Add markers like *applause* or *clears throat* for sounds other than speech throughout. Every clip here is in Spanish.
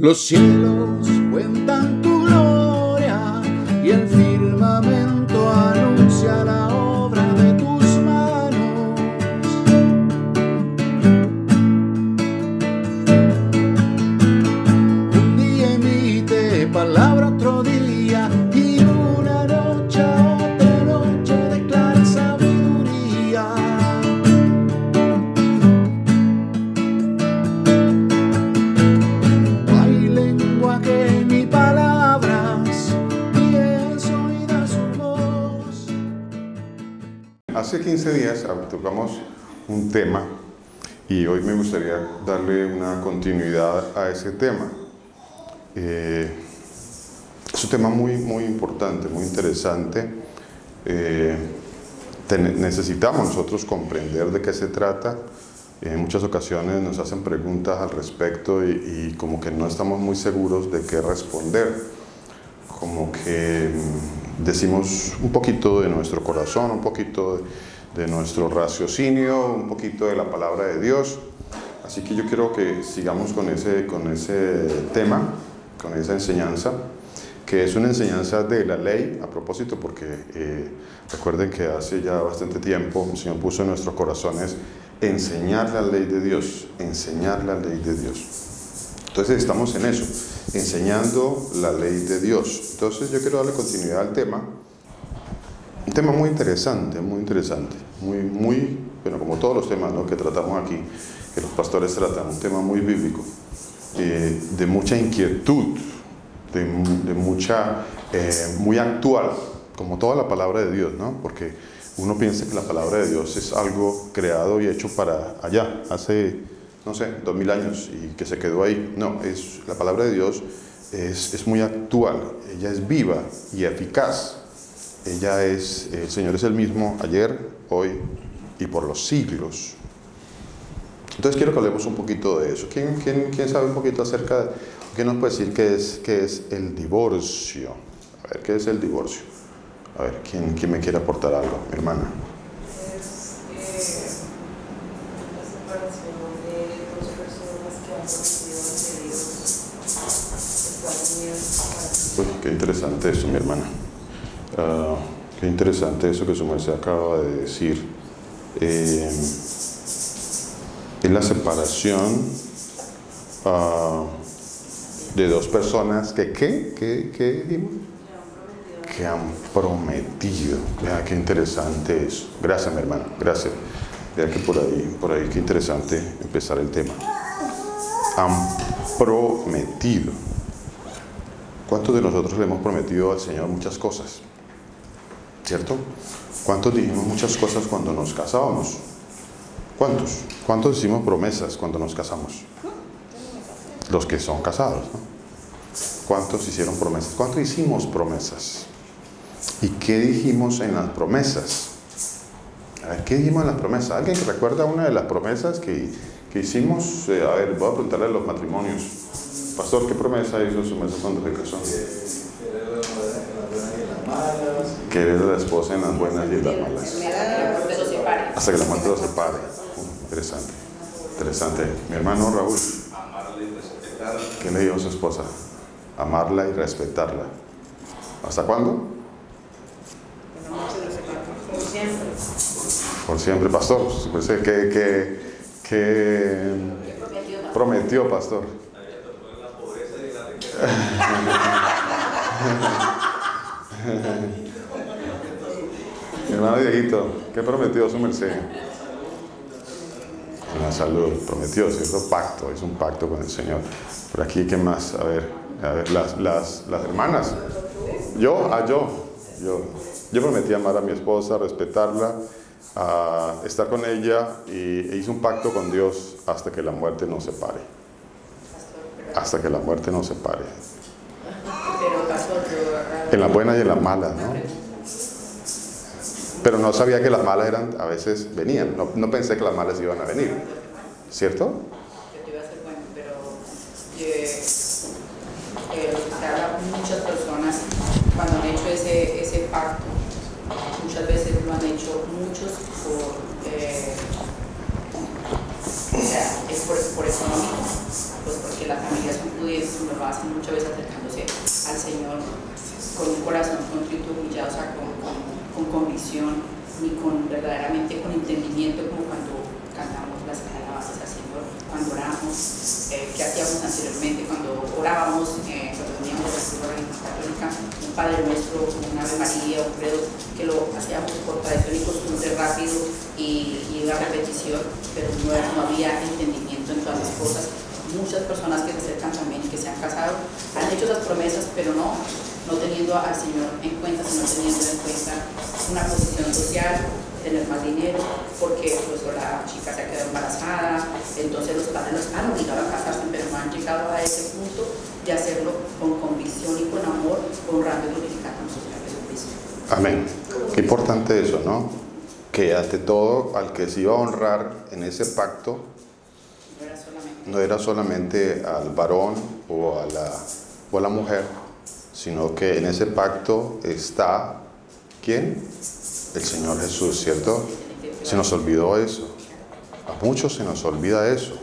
Los cielos cuentan tu gloria y el firmamento 15 días ah, tocamos un tema y hoy me gustaría darle una continuidad a ese tema. Eh, es un tema muy, muy importante, muy interesante. Eh, necesitamos nosotros comprender de qué se trata. En muchas ocasiones nos hacen preguntas al respecto y, y como que no estamos muy seguros de qué responder como que mm, decimos un poquito de nuestro corazón, un poquito de, de nuestro raciocinio, un poquito de la palabra de Dios. Así que yo quiero que sigamos con ese, con ese tema, con esa enseñanza, que es una enseñanza de la ley, a propósito, porque eh, recuerden que hace ya bastante tiempo el Señor puso en nuestros corazones enseñar la ley de Dios, enseñar la ley de Dios. Entonces estamos en eso, enseñando la ley de Dios. Entonces yo quiero darle continuidad al tema. Un tema muy interesante, muy interesante, muy, muy, bueno, como todos los temas ¿no? que tratamos aquí, que los pastores tratan, un tema muy bíblico, eh, de mucha inquietud, de, mu- de mucha, eh, muy actual, como toda la palabra de Dios, ¿no? Porque uno piensa que la palabra de Dios es algo creado y hecho para allá, hace, no sé, dos mil años y que se quedó ahí. No, es, la palabra de Dios es, es muy actual, ella es viva y eficaz. Ella es, el Señor es el mismo ayer, hoy y por los siglos. Entonces quiero que hablemos un poquito de eso. ¿Quién, quién, quién sabe un poquito acerca de, qué nos puede decir qué es, qué es el divorcio? A ver, ¿qué es el divorcio? A ver, ¿quién, quién me quiere aportar algo? Mi hermana. es la separación de dos personas que han conocido Dios, están para Uy, qué interesante eso, mi hermana. Ah, qué interesante eso que su merced acaba de decir. Eh, es la separación ah, de dos personas que, ¿qué? ¿Qué, qué dijimos? Que han prometido. Vea qué interesante eso. Gracias, mi hermano. Gracias. Vea que por ahí, por ahí, qué interesante empezar el tema. Han prometido. ¿Cuántos de nosotros le hemos prometido al Señor muchas cosas? ¿Cierto? ¿Cuántos dijimos muchas cosas cuando nos casábamos? ¿Cuántos? ¿Cuántos hicimos promesas cuando nos casamos? Los que son casados, ¿no? ¿Cuántos hicieron promesas? ¿Cuántos hicimos promesas? ¿Y qué dijimos en las promesas? A ver, ¿qué dijimos en las promesas? ¿Alguien que recuerda una de las promesas que, que hicimos? Eh, a ver, voy a preguntarle a los matrimonios. Pastor, ¿qué promesa hizo su mesa cuando se casó? Querer a la esposa en las buenas y en las malas. Hasta que la muerte los separe. Uh, interesante. Interesante. Mi hermano Raúl, ¿qué le dijo a su esposa? Amarla y respetarla. ¿Hasta cuándo? Como siempre. Por siempre, pastor. Pues, eh, ¿Qué, qué, qué prometió, pastor? Mi hermano Dieguito, ¿qué prometió su merced? La salud, prometió, ¿cierto? Pacto, es un pacto con el Señor. Por aquí, ¿qué más? A ver, a ver, las, las, las hermanas. Yo, a yo, yo. Yo prometí amar a mi esposa, respetarla, a estar con ella y e hice un pacto con Dios hasta que la muerte nos separe. Hasta que la muerte nos separe. En las buenas y en las malas, ¿no? Pero no sabía que las malas eran, a veces venían. No, no pensé que las malas iban a venir. ¿Cierto? yo te iba a bueno, pero eh, eh, o muchas personas cuando han hecho ese, ese pacto, muchas veces lo han hecho muchos por, eh, sea, es por, por económico, pues porque las familias son pudientes, lo hacen muchas veces acercándose al Señor con un corazón contrito, humillado, o sea, con, con, con convicción, ni con verdaderamente con entendimiento, como cuando cantamos las alabanzas al Señor, cuando oramos, eh, que hacíamos anteriormente, cuando orábamos, eh, cuando veníamos de la religión católica, un Padre Nuestro, un Ave María, un credo, que lo hacíamos por tradición y costumbre rápido y, y una repetición, pero no, no había entendimiento en todas las cosas. Muchas personas que se acercan también, que se han casado, han hecho esas promesas, pero no, no teniendo al Señor en cuenta, sino teniendo en cuenta una posición social, tener más dinero, porque pues la chica se ha quedado embarazada, entonces los padres los han obligado a casarse, pero no han llegado a ese punto de hacerlo con convicción y con amor, honrando y glorificando a nuestro Señor Jesucristo. Amén. Qué importante eso, ¿no? Que ante todo, al que se iba a honrar en ese pacto, No era solamente no era solamente al varón o a la, o a la mujer, sino que en ese pacto está, ¿quién? El Señor Jesús, ¿cierto? Se nos olvidó eso. A muchos se nos olvida eso.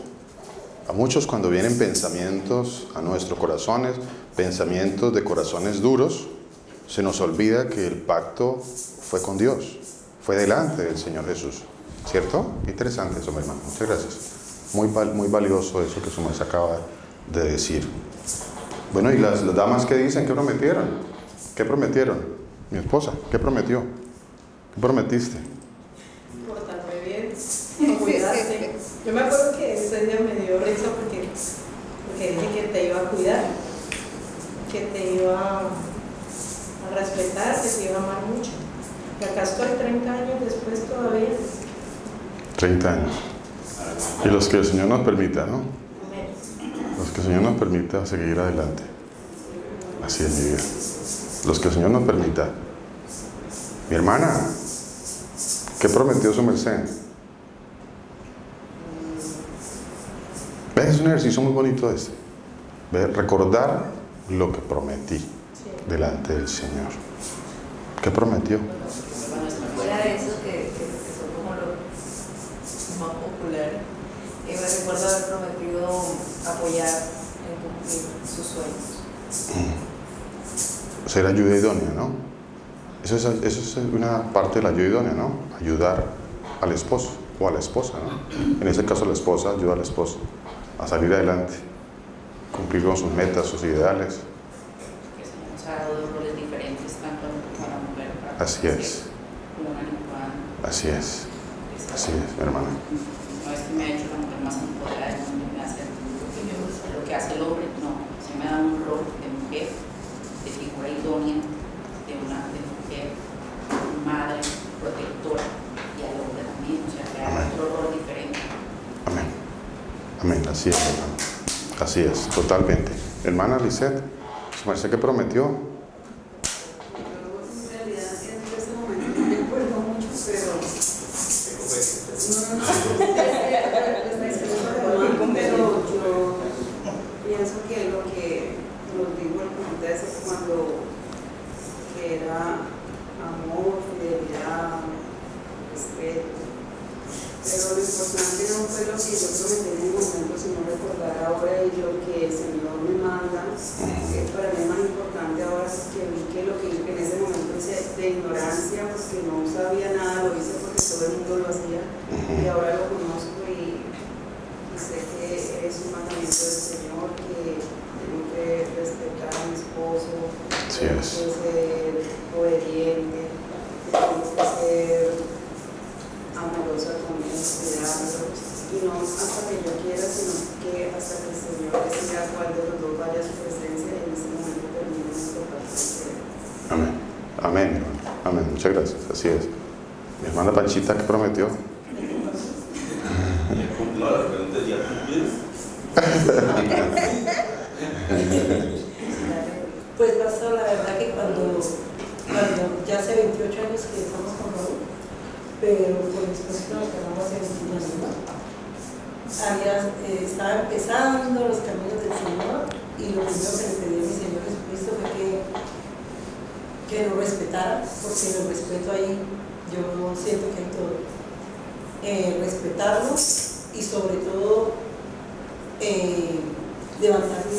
A muchos cuando vienen pensamientos a nuestros corazones, pensamientos de corazones duros, se nos olvida que el pacto fue con Dios, fue delante del Señor Jesús. ¿Cierto? Interesante eso, mi hermano. Muchas gracias. Muy, muy valioso eso que su acaba de decir. Bueno, ¿y las, las damas qué dicen? ¿Qué prometieron? ¿Qué prometieron? Mi esposa, ¿qué prometió? ¿Qué prometiste? portarme bien, *laughs* *laughs* cuidarte. Yo me acuerdo que ese día me dio risa porque, porque dije que te iba a cuidar, que te iba a respetar, que te iba a amar mucho. Y acá estoy 30 años después todavía. 30 años. Y los que el Señor nos permita, ¿no? Los que el Señor nos permita seguir adelante. Así es mi vida. Los que el Señor nos permita. Mi hermana, ¿qué prometió su merced? ¿Ves? Es un ejercicio muy bonito este. ¿Ves? Recordar lo que prometí delante del Señor. ¿Qué prometió? Fuera de eso, que, que, que son como los más populares, eh, me recuerdo haber prometido apoyar en cumplir sus sueños. Ser ayuda idónea, ¿no? Eso es, eso es una parte de la ayuda idónea, ¿no? Ayudar al esposo o a la esposa, ¿no? En ese caso la esposa ayuda al esposo a salir adelante, cumplir con sus metas, sus ideales. ha dado dos roles diferentes, tanto al hombre como a la mujer, para Así es. Puedan Así es, así es, mi hermana. No es que me ha hecho la mujer más empoderada del mundo, me hace lo que yo lo que hace el hombre, no, se me da un rol de mujer, de figura idónea, de una de mujer, madre, protectora, y al hombre también, o sea, que hay otro rol diferente. Amén. Amén, así es, hermano. Así es, totalmente. Hermana Lisette, su merced que prometió. Yo en realidad en ese momento no me acuerdo mucho, pero. No, no, no, pero yo pienso que lo que nos dijo el comité es cuando que era amor, fidelidad, respeto. Pero lo importante no fue lo que yo prometí en el momento, sino recordar ahora y lo que el Señor me manda que para mí es más importante ahora que vi que lo que en ese momento hice de ignorancia, porque no sabía nada, lo hice porque todo el mundo lo hacía, y ahora lo conozco y, y sé que es un mandamiento del Señor, que tengo que respetar a mi esposo, Así es. que ser obediente, tengo que ser amorosa con y no hasta que yo quiera, sino que hasta que el Señor decida cuál de los dos vaya a su presencia y en ese momento termine nuestro pacto. Amén. Amén, hermano. Amén. Muchas gracias. Así es. Mi hermana Panchita, ¿qué prometió? *laughs* *laughs* No, la pregunta es ya cumplieron. Pues pasó la verdad que cuando, cuando ya hace 28 años que estamos con Raúl, pero con mi esposo nos casamos hace 21 años, ¿no? Había, eh, estaba empezando los caminos del Señor y lo primero que le pedí a mi Señor Jesucristo fue que, que lo en el respeto ahí yo siento que hay todo. Eh, respetarlo y sobre todo eh, levantar mi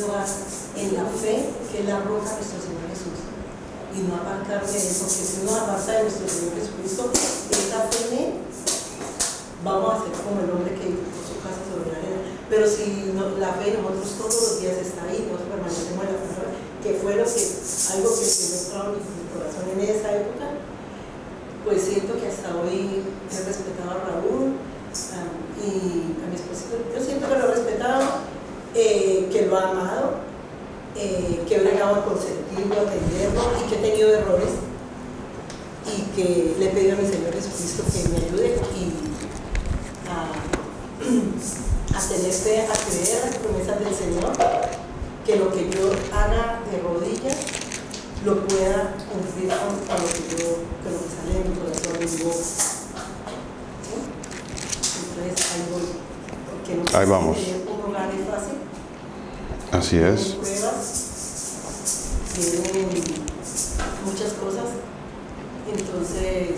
en la fe que es la roca de nuestro Señor Jesús y no apartar de él, porque si uno aparta de nuestro Señor Jesucristo, esa fe en vamos a ser como el hombre que edificó su casa sobre la arena. Pero si la fe en nosotros todos los días está ahí, nosotros permanecemos en la palabra, que fue lo que, algo que se me entró en mi corazón en esa época, pues siento que hasta hoy he respetado a Raúl y a mi esposo. Yo siento que lo he respetado, eh, que lo he amado, eh, que he bregado a consentirlo, a atenderlo y que he tenido errores y que le he pedido a mi Señor Jesucristo que me ayude y *clears throat* a, a tener fe, a creer las promesas del Señor, que lo que yo haga de rodillas lo pueda cumplir con, con lo que yo, con lo que sale de mi corazón, de mi boca. ¿Sí? Entonces ahí voy. Porque no Ahí vamos. fácil. Así es. Muchas cosas. Entonces,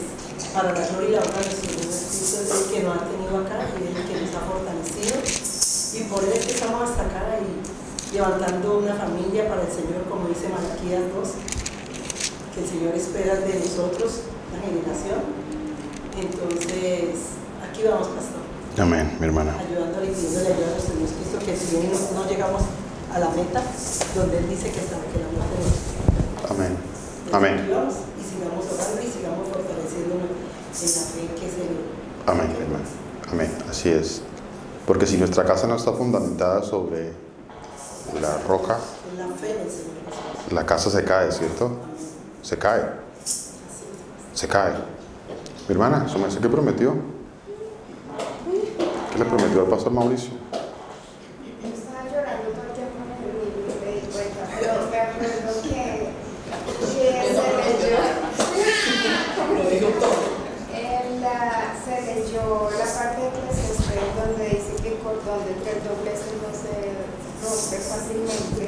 para la gloria y la honra de Jesucristo es el que nos ha tenido acá y es el que nos ha fortalecido. Y por él es que estamos hasta acá y levantando una familia para el Señor, como dice Malaquías 2, que el Señor espera de nosotros, la generación. Entonces, aquí vamos, pastor Amén, mi hermana. ayudándole y pidiéndole ayuda a nuestro Dios Cristo, que si bien no, llegamos a la meta, donde Él dice que hasta que la muerte nos Amén. Amén. Y sigamos orando y sigamos fortaleciéndonos en la fe que es el. Amén, mi hermana. Amén. Así es. Porque si nuestra casa no está fundamentada sobre la roca, la fe casa se cae, ¿cierto? Se cae. Se cae. Mi hermana, ¿su mensaje qué prometió? ¿Qué le prometió al pastor Mauricio? Donde el dobleces no se rompe fácilmente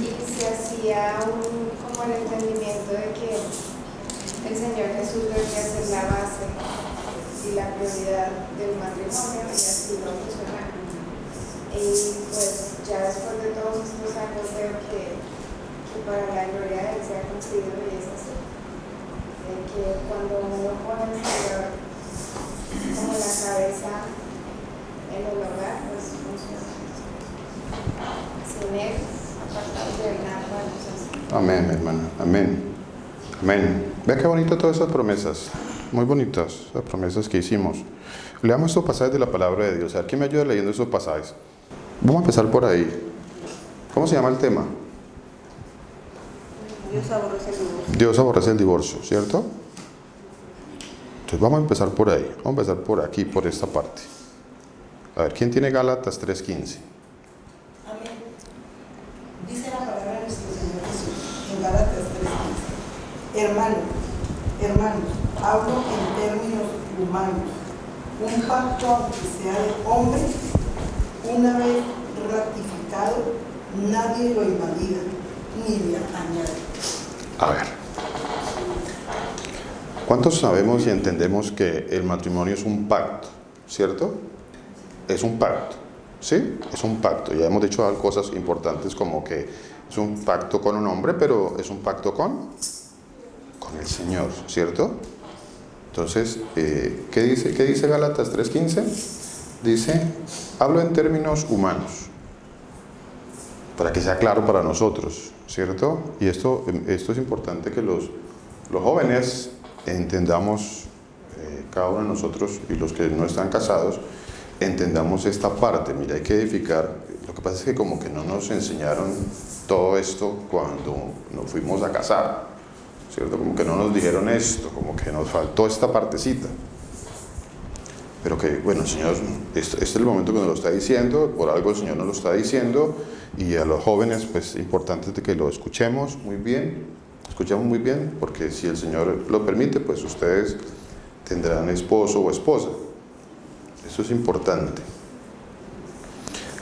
y se hacía un, como el entendimiento de que el Señor Jesús debería ser la base y la prioridad del matrimonio y así a funcionar. Y pues ya después de todos estos años veo que, que para la gloria de Él se ha cumplido y es así. De que cuando uno pone al Señor como la cabeza en el hogar, pues funciona. Sin Él, apartado de nada podemos hacer. Amén, hermana. Amén. Amén. Vea qué bonito todas esas promesas. Muy bonitas las promesas que hicimos. Leamos estos pasajes de la palabra de Dios. A ver, ¿quién me ayuda leyendo esos pasajes? Vamos a empezar por ahí. ¿Cómo se llama el tema? Dios aborrece el divorcio. Dios aborrece el divorcio, ¿cierto? Entonces vamos a empezar por ahí. Vamos a empezar por aquí, por esta parte. A ver, ¿quién tiene Gálatas 3.15? Amén. Dice la palabra de nuestro Señor Jesús en Gálatas 3:15. Hermano, hermanos, hablo en términos humanos. Un pacto, aunque sea de hombre, una vez ratificado, nadie lo invalida ni le añade. A ver. ¿Cuántos sabemos y entendemos que el matrimonio es un pacto? ¿Cierto? Es un pacto. ¿Sí? Es un pacto. Ya hemos dicho cosas importantes como que es un pacto con un hombre, pero es un pacto con, el Señor, ¿cierto? Entonces, eh, ¿qué, dice, ¿qué dice Gálatas 3.15? Dice, hablo en términos humanos, para que sea claro para nosotros, ¿cierto? Y esto, esto es importante que los, los jóvenes entendamos, eh, cada uno de nosotros y los que no están casados, entendamos esta parte. Mira, hay que edificar. Lo que pasa es que como que no nos enseñaron todo esto cuando nos fuimos a casar, ¿cierto? Como que no nos dijeron esto, como que nos faltó esta partecita. Pero que, bueno, Señor, este, este es el momento que nos lo está diciendo, por algo el Señor nos lo está diciendo, y a los jóvenes, pues, importante que lo escuchemos muy bien, escuchemos muy bien, porque si el Señor lo permite, pues ustedes tendrán esposo o esposa. Eso es importante.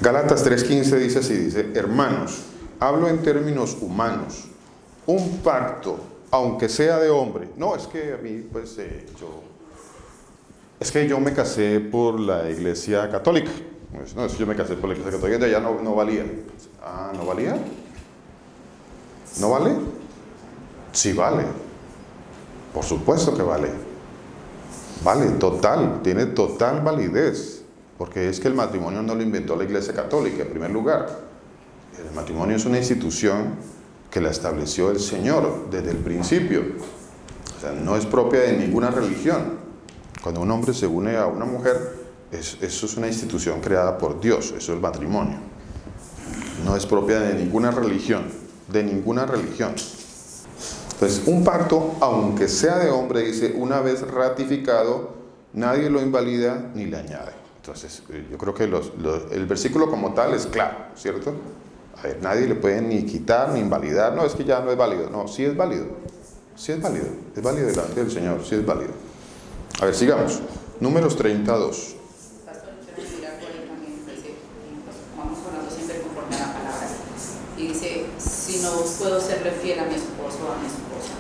Gálatas 3.15 dice así, dice, hermanos, hablo en términos humanos, un pacto, aunque sea de hombre, no, es que a mí, pues, eh, yo, es que yo me casé por la iglesia católica. Pues, no, es que yo me casé por la iglesia católica, de allá no, no valía. Ah, ¿no valía? ¿No vale? Sí vale. Por supuesto que vale. Vale, total, tiene total validez. Porque es que el matrimonio no lo inventó la iglesia católica, en primer lugar. El matrimonio es una institución que la estableció el Señor desde el principio. No es propia de ninguna religión. Cuando un hombre se une a una mujer, es- eso es una institución creada por Dios, eso es el matrimonio. No es propia de ninguna religión, de ninguna religión. Entonces, un pacto, aunque sea de hombre, dice, una vez ratificado, nadie lo invalida ni le añade. Entonces, eh, yo creo que el versículo como tal es claro, ¿cierto? A ver, nadie le puede ni quitar ni invalidar. No, es que ya no es válido. No, sí es válido. Sí es válido. Es válido delante del Señor, sí es válido. A ver, sigamos. Números 32. Pastor, quiero decir algo ahí también, dice, pues, vamos hablando siempre conforme a la palabra. Y dice, si no puedo serle fiel a mi esposo o a mi esposa,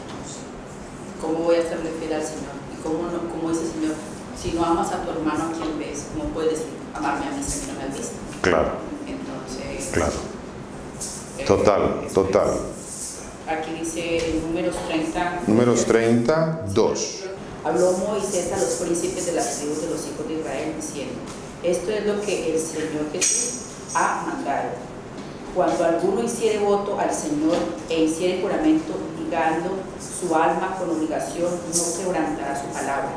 ¿cómo voy a serle fiel al Señor? Y cómo, no, cómo dice el Señor, si no amas a tu hermano a quien ves, ¿cómo puedes amarme a mí si no me has visto? Claro, Entonces, claro. Total, total. Aquí dice números 30. Números 32. Habló Moisés a los príncipes de las tribus de los hijos de Israel diciendo, esto es lo que el Señor Jesús ha mandado. Cuando alguno hiciere voto al Señor e hiciere juramento ligando su alma con obligación, no quebrantará su palabra.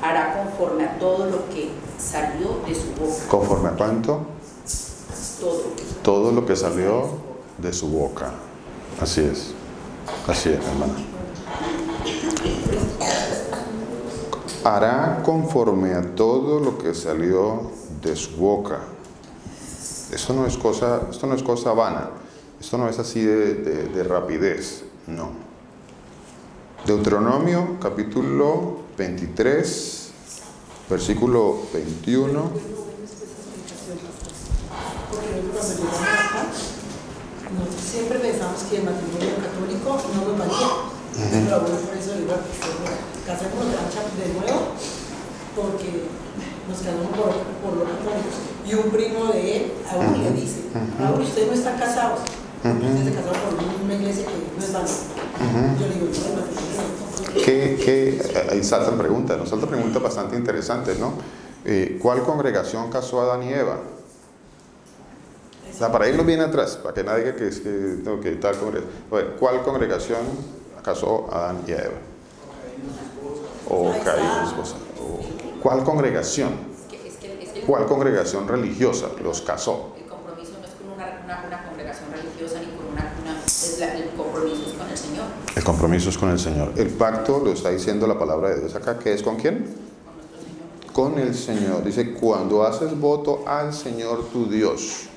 Hará conforme a todo lo que salió de su boca. ¿Conforme a cuánto? Todo. Todo lo que salió de su boca. Así es. Así es, hermana. Hará conforme a todo lo que salió de su boca. Esto no es cosa, esto no es cosa vana. Esto no es así de, de- de rapidez. No. Deuteronomio capítulo 23, versículo 21. Porque cuando llegamos acá, nosotros siempre pensamos que el matrimonio católico no nos valía. Pero abuelo por eso digo, casémonos de nuevo, porque nos casamos por, por lo católico. Y un primo de él aún le dice, Raúl, usted no está casado. Usted se casó por una iglesia que no es válida. Yo le digo, no, el matrimonio no. ¿Qué, qué, ahí salta la pregunta, nos salta pregunta bastante interesante, ¿no? Eh, ¿Cuál congregación casó a Adán y Eva? O sea, para irnos bien atrás, para que nadie diga que es que, no, que tal congregación. Bueno, ¿Cuál congregación casó a Adán y a Eva? O Ahí Caín, está. su esposa. O- ¿Cuál congregación? ¿Cuál congregación religiosa los casó? el compromiso no es con una, congregación religiosa ni con una... el compromiso es con el Señor, El compromiso es con el Señor. El pacto lo está diciendo la palabra de Dios acá, que es con quién? con nuestro Señor. con el Señor. Dice, cuando haces voto al Señor tu Dios,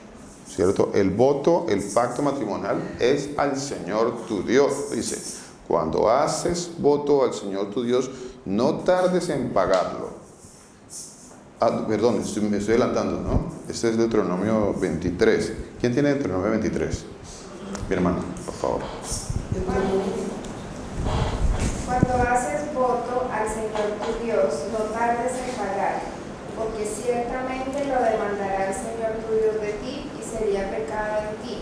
¿cierto? El voto, el pacto matrimonial es al Señor tu Dios. Dice, cuando haces voto al Señor tu Dios, no tardes en pagarlo. Ah, perdón, me estoy adelantando, ¿no? Este es Deuteronomio 23. ¿Quién tiene Deuteronomio 23? Mi hermano, por favor. Cuando haces voto al Señor tu Dios, no tardes en pagar, porque ciertamente lo demandará el Señor tu Dios de ti sería pecado en ti.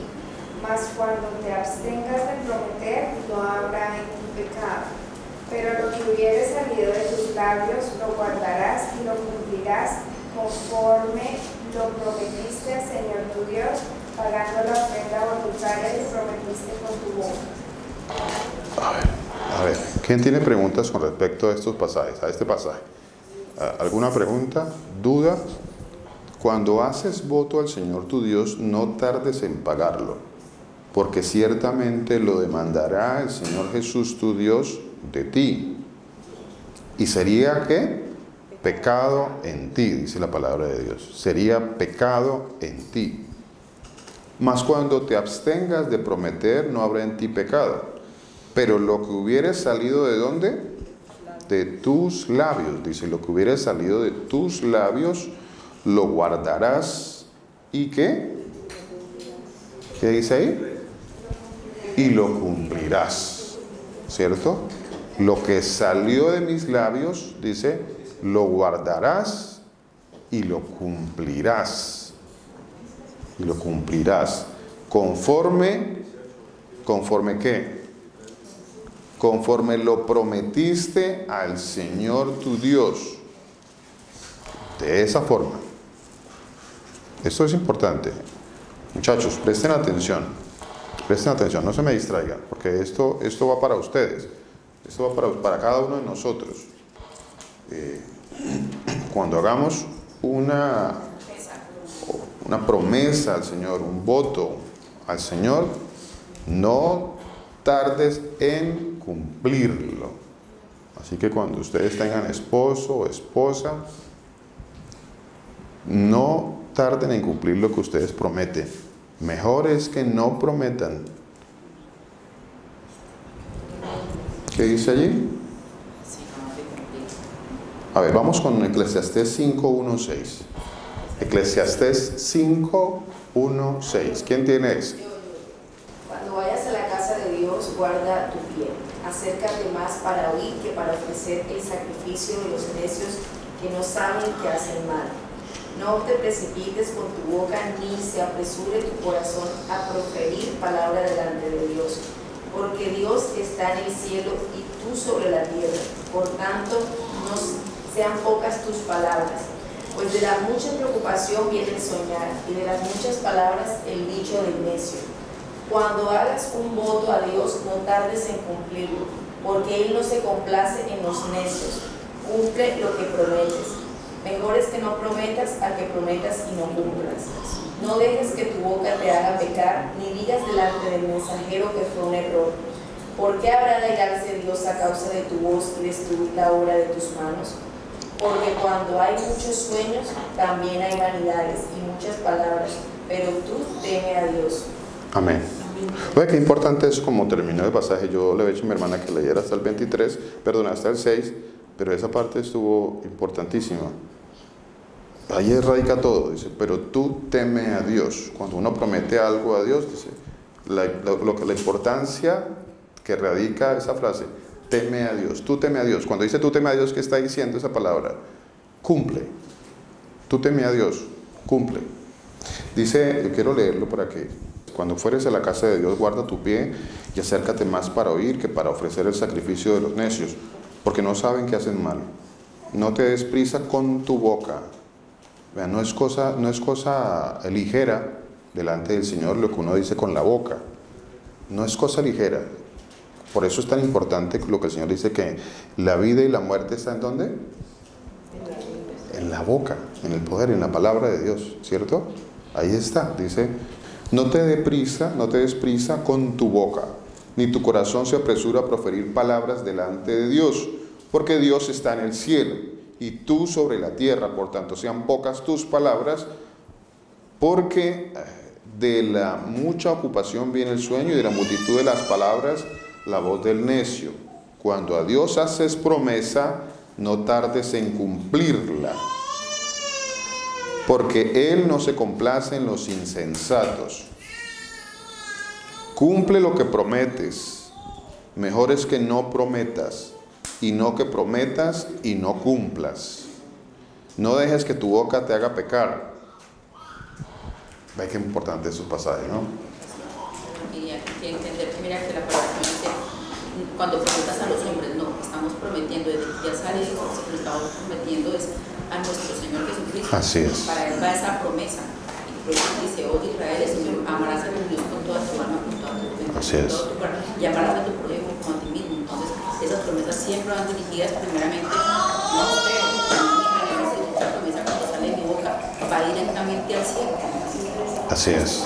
Mas cuando te abstengas de prometer, no habrá en ti pecado. Pero lo que hubiere salido de tus labios, lo guardarás y lo cumplirás conforme lo prometiste al Señor tu Dios, pagando la ofrenda voluntaria que prometiste con tu boca. A ver, a ver, ¿quién tiene preguntas con respecto a estos pasajes, a este pasaje? ¿A- ¿Alguna pregunta? ¿Duda? Cuando haces voto al Señor tu Dios, no tardes en pagarlo, porque ciertamente lo demandará el Señor Jesús tu Dios de ti. ¿Y sería qué? Pecado en ti, dice la palabra de Dios. Sería pecado en ti. Mas cuando te abstengas de prometer, no habrá en ti pecado. Pero lo que hubiere salido de dónde? De tus labios. Dice, lo que hubiere salido de tus labios, lo guardarás. ¿Y qué? ¿Qué dice ahí? Y lo cumplirás. ¿Cierto? Lo que salió de mis labios, dice, lo guardarás y lo cumplirás. Y lo cumplirás. Conforme, conforme qué? Conforme lo prometiste al Señor tu Dios. De esa forma. Esto es importante. Muchachos, presten atención. Presten atención, no se me distraigan, porque esto, esto va para ustedes. Esto va para, para cada uno de nosotros. Eh, cuando hagamos una, una promesa al Señor, un voto al Señor, no tardes en cumplirlo. Así que cuando ustedes tengan esposo o esposa, no tarden en cumplir lo que ustedes prometen. Mejor es que no prometan. ¿Qué dice allí? A ver, vamos con Eclesiastés 5.1.6. Eclesiastés 5.1.6. ¿Quién tiene eso? Cuando vayas a la casa de Dios, guarda tu pie. Acércate más para oír que para ofrecer el sacrificio de los necios que no saben que hacen mal. No te precipites con tu boca ni se apresure tu corazón a proferir palabra delante de Dios, porque Dios está en el cielo y tú sobre la tierra. Por tanto, no sean pocas tus palabras, pues de la mucha preocupación viene el soñar y de las muchas palabras el dicho del necio. Cuando hagas un voto a Dios, no tardes en cumplirlo, porque Él no se complace en los necios. Cumple lo que prometes. Mejor es que no prometas a que prometas y no cumplas. No dejes que tu boca te haga pecar, ni digas delante del mensajero que fue un error. ¿Por qué habrá de airarse Dios a causa de tu voz y destruir la obra de tus manos? Porque cuando hay muchos sueños, también hay vanidades y muchas palabras, pero tú teme a Dios. Amén. Oye, qué importante es como terminó el pasaje. Yo le he dicho a mi hermana que leyera hasta el 23, perdón, hasta el 6, pero esa parte estuvo importantísima. Ahí radica todo, dice, pero tú teme a Dios. Cuando uno promete algo a Dios, dice, la, que- la importancia que radica esa frase, teme a Dios, tú teme a Dios. Cuando dice tú teme a Dios, ¿qué está diciendo esa palabra? Cumple. Tú teme a Dios, cumple. Dice, yo quiero leerlo para que cuando fueres a la casa de Dios, guarda tu pie y acércate más para oír que para ofrecer el sacrificio de los necios, porque no saben que hacen mal. No te des prisa con tu boca. Vean, no es cosa, no es cosa ligera delante del Señor lo que uno dice con la boca. No es cosa ligera. Por eso es tan importante lo que el Señor dice que la vida y la muerte están en dónde? En la boca, en el poder, en la palabra de Dios, ¿cierto? Ahí está, dice, no te dé prisa, no te des prisa con tu boca, ni tu corazón se apresura a proferir palabras delante de Dios, porque Dios está en el cielo y tú sobre la tierra, por tanto sean pocas tus palabras, porque eh, de la mucha ocupación viene el sueño y de la multitud de las palabras la voz del necio. Cuando a Dios haces promesa, no tardes en cumplirla, porque Él no se complace en los insensatos. Cumple lo que prometes. Mejor es que no prometas y no que prometas y no cumplas. No dejes que tu boca te haga pecar. Ve qué importante es su pasaje, ¿no? Y hay que entender que mira que la palabra dice, cuando prometas a los hombres, no, estamos prometiendo, desde que ya sale Dios, lo que estamos prometiendo es a nuestro Señor Jesucristo. Así es. Para Él va esa promesa. Y por eso dice, oye Israel, el Señor, amarás a tu Dios con toda tu alma, con toda tu mente, Así con es. todo y amarás a tu prójimo como a ti mismo. Entonces, esas promesas siempre van dirigidas primeramente, no a usted, a esa promesa cuando sale de mi boca va directamente al cielo. Así es.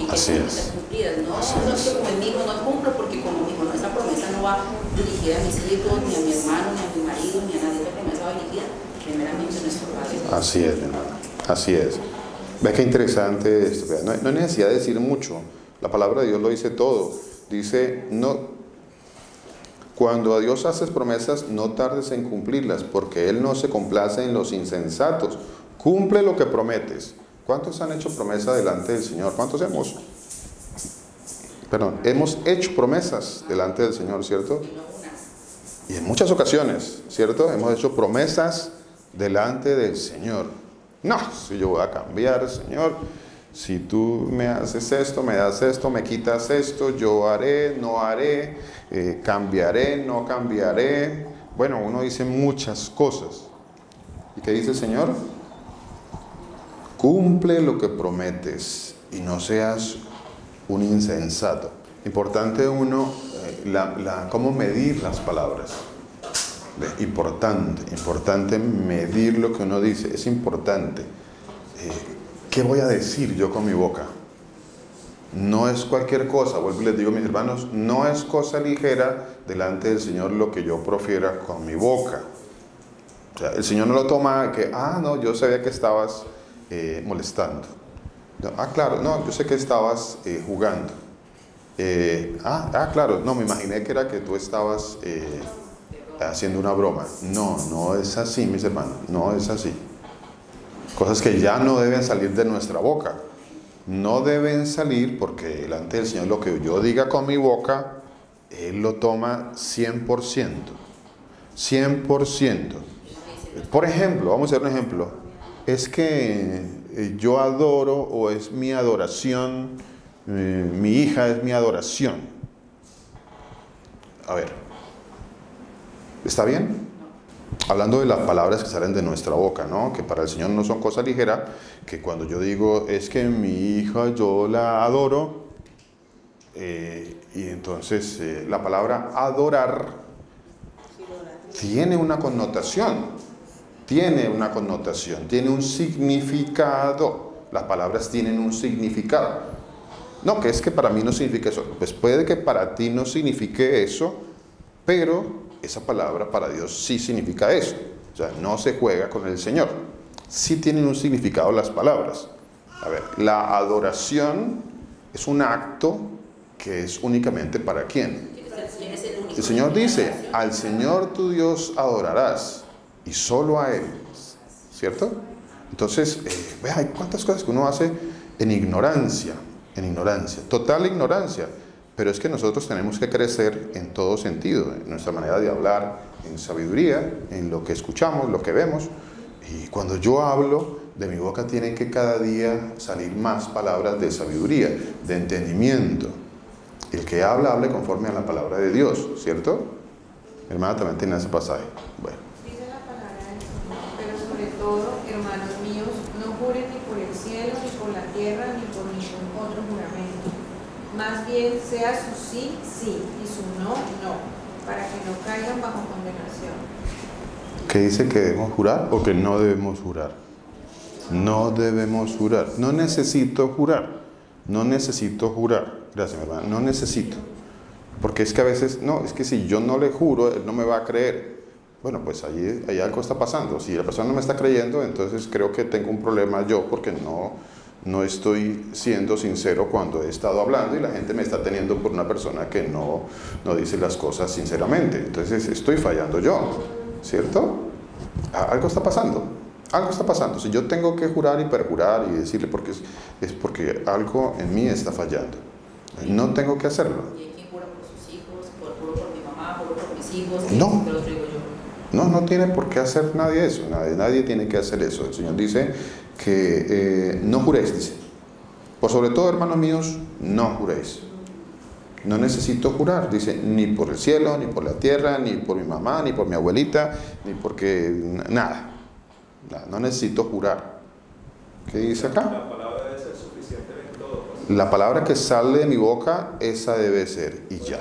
Y que Así es. cumplidas. No, Así no es. que como mi hijo no cumplo porque como mi hijo no, esa promesa no va dirigida a mis hijos, ni a mi hermano, ni a mi marido, ni a nadie. Esa promesa va dirigida primeramente a nuestro Padre. Así es, mi hermana. Así es. Ve qué interesante esto. No, no hay necesidad de decir mucho. La palabra de Dios lo dice todo. Dice, no, cuando a Dios haces promesas, no tardes en cumplirlas, porque Él no se complace en los insensatos. Cumple lo que prometes. ¿Cuántos han hecho promesa delante del Señor? ¿Cuántos hemos? Perdón, hemos hecho promesas delante del Señor, ¿cierto? Y en muchas ocasiones, ¿cierto? Hemos hecho promesas delante del Señor. No, si yo voy a cambiar, Señor, si tú me haces esto, me das esto, me quitas esto, yo haré, no haré, eh, cambiaré, no cambiaré. Bueno, uno dice muchas cosas. ¿Y qué dice el Señor? Cumple lo que prometes y no seas un insensato. Importante uno, eh, cómo medir las palabras. Importante, importante medir lo que uno dice. Es importante. Eh, ¿Qué voy a decir yo con mi boca? No es cualquier cosa, vuelvo y les digo mis hermanos, no es cosa ligera delante del Señor lo que yo profiera con mi boca. O sea, el Señor no lo toma que, ah, no, yo sabía que estabas eh, molestando. Ah, claro, no, yo sé que estabas eh, jugando. Eh, ah, ah, claro, no, me imaginé que era que tú estabas haciendo una broma. No, no es así, mis hermanos, no es así. Cosas que ya no deben salir de nuestra boca. No deben salir porque delante del Señor lo que yo diga con mi boca, Él lo toma 100%. 100%. Por ejemplo, vamos a hacer un ejemplo. Es que eh, yo adoro o es mi adoración, eh, mi hija es mi adoración. A ver, ¿está bien? Hablando de las palabras que salen de nuestra boca, ¿no? Que para el Señor no son cosa ligera, que cuando yo digo, es que mi hija yo la adoro, eh, y entonces eh, la palabra adorar tiene una connotación, tiene una connotación, tiene un significado. Las palabras tienen un significado. No, que es que para mí no significa eso. Pues puede que para ti no signifique eso, pero esa palabra para Dios sí significa eso. O sea, no se juega con el Señor. Sí tienen un significado las palabras. A ver, la adoración es un acto que es únicamente para quién. ¿Quién es el Señor dice, al Señor tu Dios adorarás y solo a Él. ¿Cierto? Entonces, eh, hay cuántas cosas que uno hace en ignorancia, en ignorancia, total ignorancia. Pero es que nosotros tenemos que crecer en todo sentido, en nuestra manera de hablar, en sabiduría, en lo que escuchamos, lo que vemos. Y cuando yo hablo, de mi boca tienen que cada día salir más palabras de sabiduría, de entendimiento. El que habla, hable conforme a la palabra de Dios, ¿cierto? Mi hermana también tiene ese pasaje. Bueno, Dice la palabra del Señor, pero sobre todo, hermanos míos, no juren ni por el cielo, ni por la tierra, ni por ningún otro juramento. Más bien sea su sí, sí, y su no, no, para que no caigan bajo condenación. ¿qué dice que debemos jurar o que no debemos jurar? No debemos jurar. No necesito jurar. No necesito jurar. Gracias, mi hermana. No necesito. Porque es que a veces, no, es que si yo no le juro, él no me va a creer. Bueno, pues ahí, ahí algo está pasando. Si la persona no me está creyendo, entonces creo que tengo un problema yo porque no, no estoy siendo sincero cuando he estado hablando y la gente me está teniendo por una persona que no, no dice las cosas sinceramente. Entonces estoy fallando yo, ¿cierto? Algo está pasando. Algo está pasando. Si yo tengo que jurar y perjurar y decirle porque es, es porque algo en mí está fallando. No tengo que hacerlo. Y jura por sus hijos, por, juro por mi mamá, juro por mis hijos. No, no tiene por qué hacer nadie eso, nadie, nadie tiene que hacer eso. El Señor dice que eh, no juréis, dice. Por sobre todo, hermanos míos, no juréis. No necesito jurar, dice, ni por el cielo, ni por la tierra, ni por mi mamá, ni por mi abuelita, ni porque nada. Nada, No necesito jurar. ¿Qué dice acá? La palabra debe ser suficiente en todo. pues. La palabra que sale de mi boca, esa debe ser, y ya.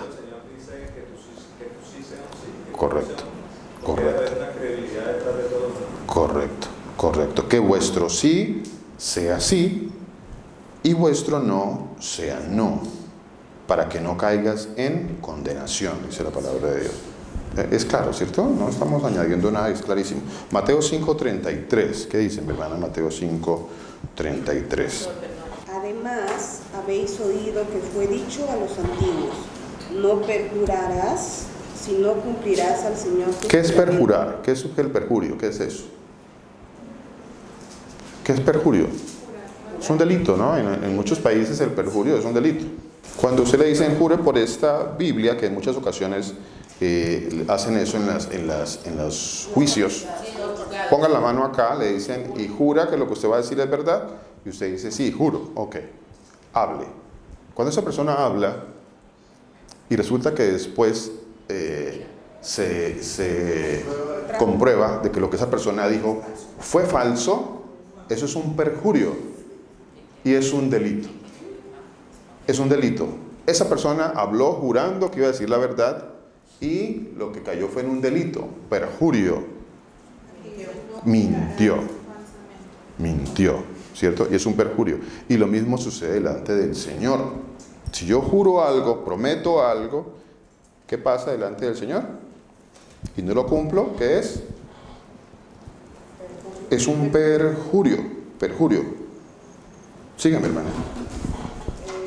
Correcto, correcto. Correcto, correcto. Que vuestro sí sea sí y vuestro no sea no, para que no caigas en condenación, dice la palabra de Dios. Eh, Es claro, ¿cierto? No estamos añadiendo nada, es clarísimo. Mateo 5.33, ¿qué dice mi hermana? Mateo 5.33. Además, habéis oído que fue dicho a los antiguos, no perjurarás, sino cumplirás al Señor tu ¿Qué es juramento". perjurar? ¿Qué es el perjurio? ¿Qué es eso? ¿Qué es perjurio? Es un delito, ¿no? En, muchos países el perjurio es un delito. Cuando usted le dicen jure por esta Biblia, que en muchas ocasiones eh, hacen eso en, las, en, las, en los juicios. Pongan la mano acá, le dicen, y jura que lo que usted va a decir es verdad. Y usted dice, sí, juro, ok, hable. Cuando esa persona habla y resulta que después eh, se, se comprueba de que lo que esa persona dijo fue falso, eso es un perjurio y es un delito. Es un delito. Esa persona habló jurando que iba a decir la verdad y lo que cayó fue en un delito, perjurio. Mintió. Mintió, ¿cierto? Y es un perjurio. Y lo mismo sucede delante del Señor. Si yo juro algo, prometo algo, ¿qué pasa delante del Señor? Y no lo cumplo, ¿qué es? Es un perjurio, perjurio. Sígame, hermana.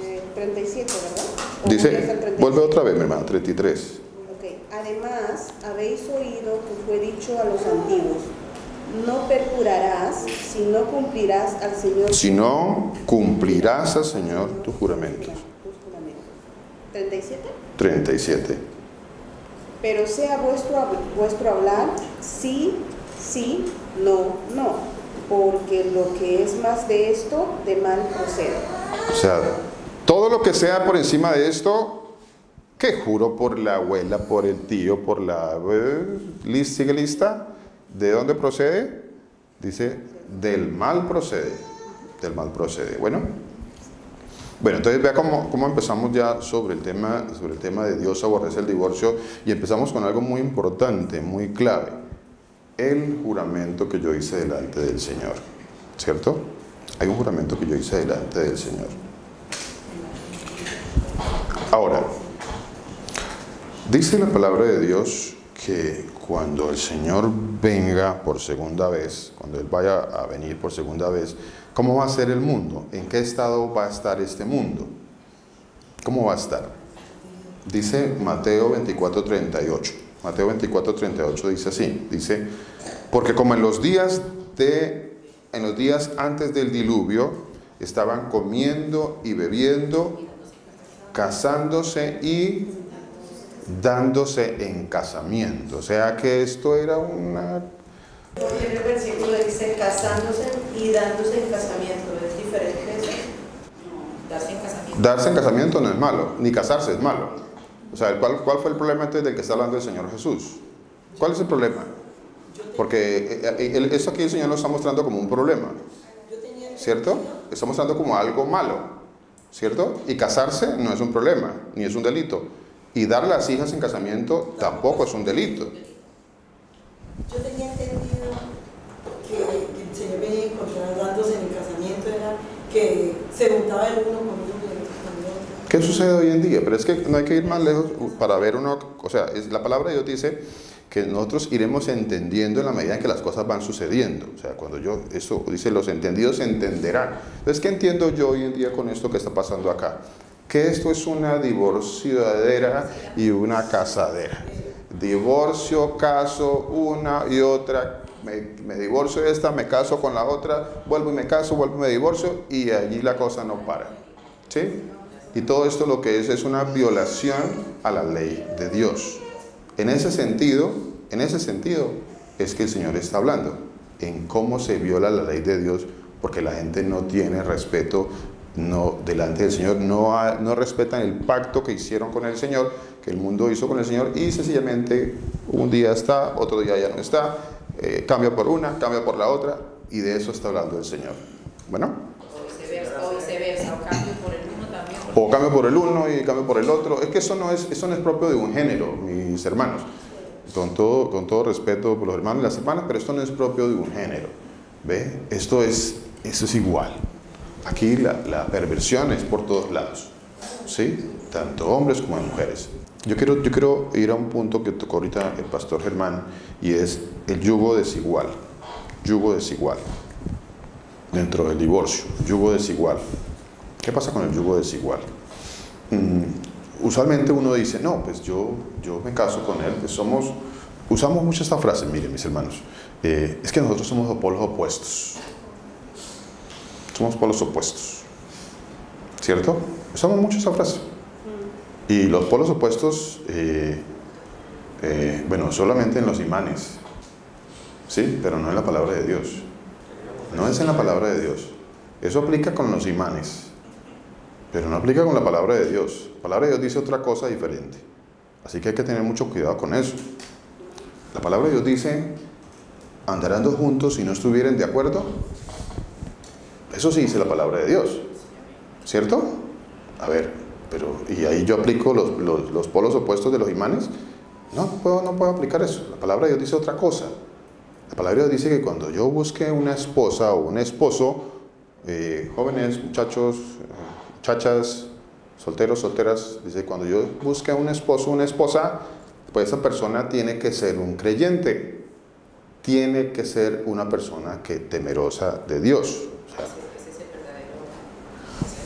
Eh, 37, ¿verdad? ¿O Dice, voy hasta el 36? vuelve otra vez, mi hermana, 33. Ok. Además, habéis oído que fue dicho a los antiguos, no perjurarás si no cumplirás al Señor Si no cumplirás al Señor tus juramentos. tus juramentos. 37. 37. Pero sea vuestro, vuestro hablar sí, sí, no, no, porque lo que es más de esto, de mal procede. O sea, todo lo que sea por encima de esto, que juro por la abuela, por el tío, por la... eh, ¿Sigue lista? ¿De dónde procede? Dice, del mal procede. Del mal procede. Bueno. Bueno, entonces vea cómo, cómo empezamos ya sobre el, tema, sobre el tema de Dios aborrece el divorcio y empezamos con algo muy importante, muy clave. El juramento que yo hice delante del Señor. ¿Cierto? Hay un juramento que yo hice delante del Señor. Ahora, dice la palabra de Dios que cuando el Señor venga por segunda vez, cuando Él vaya a venir por segunda vez, ¿cómo va a ser el mundo? ¿En qué estado va a estar este mundo? ¿Cómo va a estar? Dice Mateo 24, 38. Mateo 24, 38 dice así, dice, porque como en los días de, en los días antes del diluvio, estaban comiendo y bebiendo, casándose y dándose en casamiento. O sea que esto era una... Porque en el versículo dice casándose y dándose en casamiento, ¿es diferente eso? Darse en casamiento. Darse en casamiento no es malo, ni casarse es malo. O sea, ¿cuál, fue el problema entonces del que está hablando el Señor Jesús? ¿Cuál es el problema? Porque eh, eh, eso aquí el Señor lo está mostrando como un problema, ¿cierto? Está mostrando como algo malo, ¿cierto? Y casarse no es un problema, ni es un delito. Y dar las hijas en casamiento tampoco es un delito. Yo tenía entendido que, el Señor venía en el casamiento, era que se juntaba el uno con. ¿Qué sucede hoy en día? Pero es que no hay que ir más lejos para ver uno, o sea, es- la palabra de Dios dice que nosotros iremos entendiendo en la medida en que las cosas van sucediendo. O sea, cuando yo, eso dice, los entendidos entenderán. Entonces, ¿qué entiendo yo hoy en día con esto que está pasando acá? Que esto es una divorciadera y una casadera. Divorcio, caso, una y otra. Me, me divorcio de esta, me caso con la otra, vuelvo y me caso, vuelvo y me divorcio y allí la cosa no para. ¿Sí? Y todo esto lo que es es una violación a la ley de Dios. En ese sentido, en ese sentido es que el Señor está hablando en cómo se viola la ley de Dios porque la gente no tiene respeto no delante del Señor, no, no respetan el pacto que hicieron con el Señor, que el mundo hizo con el Señor y sencillamente un día está, otro día ya no está, eh, cambia por una, cambia por la otra y de eso está hablando el Señor. Bueno. O viceversa, o viceversa, o cambio por el uno también. O cambio por el uno y cambio por el otro. Es que eso no es, eso no es propio de un género, mis hermanos. Con todo, con todo respeto por los hermanos y las hermanas, pero esto no es propio de un género. ¿Ve? Esto es, esto es igual. Aquí la, la perversión es por todos lados. ¿Sí? Tanto hombres como mujeres. Yo quiero, yo quiero ir a un punto que tocó ahorita el pastor Germán y es el yugo desigual. Yugo desigual. Dentro del divorcio. Yugo desigual. ¿Qué pasa con el yugo desigual? Mm, usualmente uno dice, no, pues yo, yo me caso con él, pues somos, usamos mucho esta frase, miren mis hermanos, eh, es que nosotros somos polos opuestos, somos polos opuestos, ¿cierto? Usamos mucho esa frase. Y los polos opuestos, eh, Eh, bueno, solamente en los imanes, ¿sí? Pero no en la palabra de Dios. No es en la palabra de Dios. Eso aplica con los imanes, pero no aplica con la palabra de Dios. La palabra de Dios dice otra cosa diferente. Así que hay que tener mucho cuidado con eso. La palabra de Dios dice, andarán dos juntos si no estuvieran de acuerdo. Eso sí dice la palabra de Dios. ¿Cierto? A ver, pero ¿y ahí yo aplico los, los- los polos opuestos de los imanes? No, no puedo, no puedo aplicar eso. La palabra de Dios dice otra cosa. La palabra de Dios dice que cuando yo busque una esposa o un esposo, eh, jóvenes, muchachos, eh, muchachas, solteros, solteras, dice, cuando yo busque un esposo una esposa, pues esa persona tiene que ser un creyente, tiene que ser una persona que temerosa de Dios. O sea,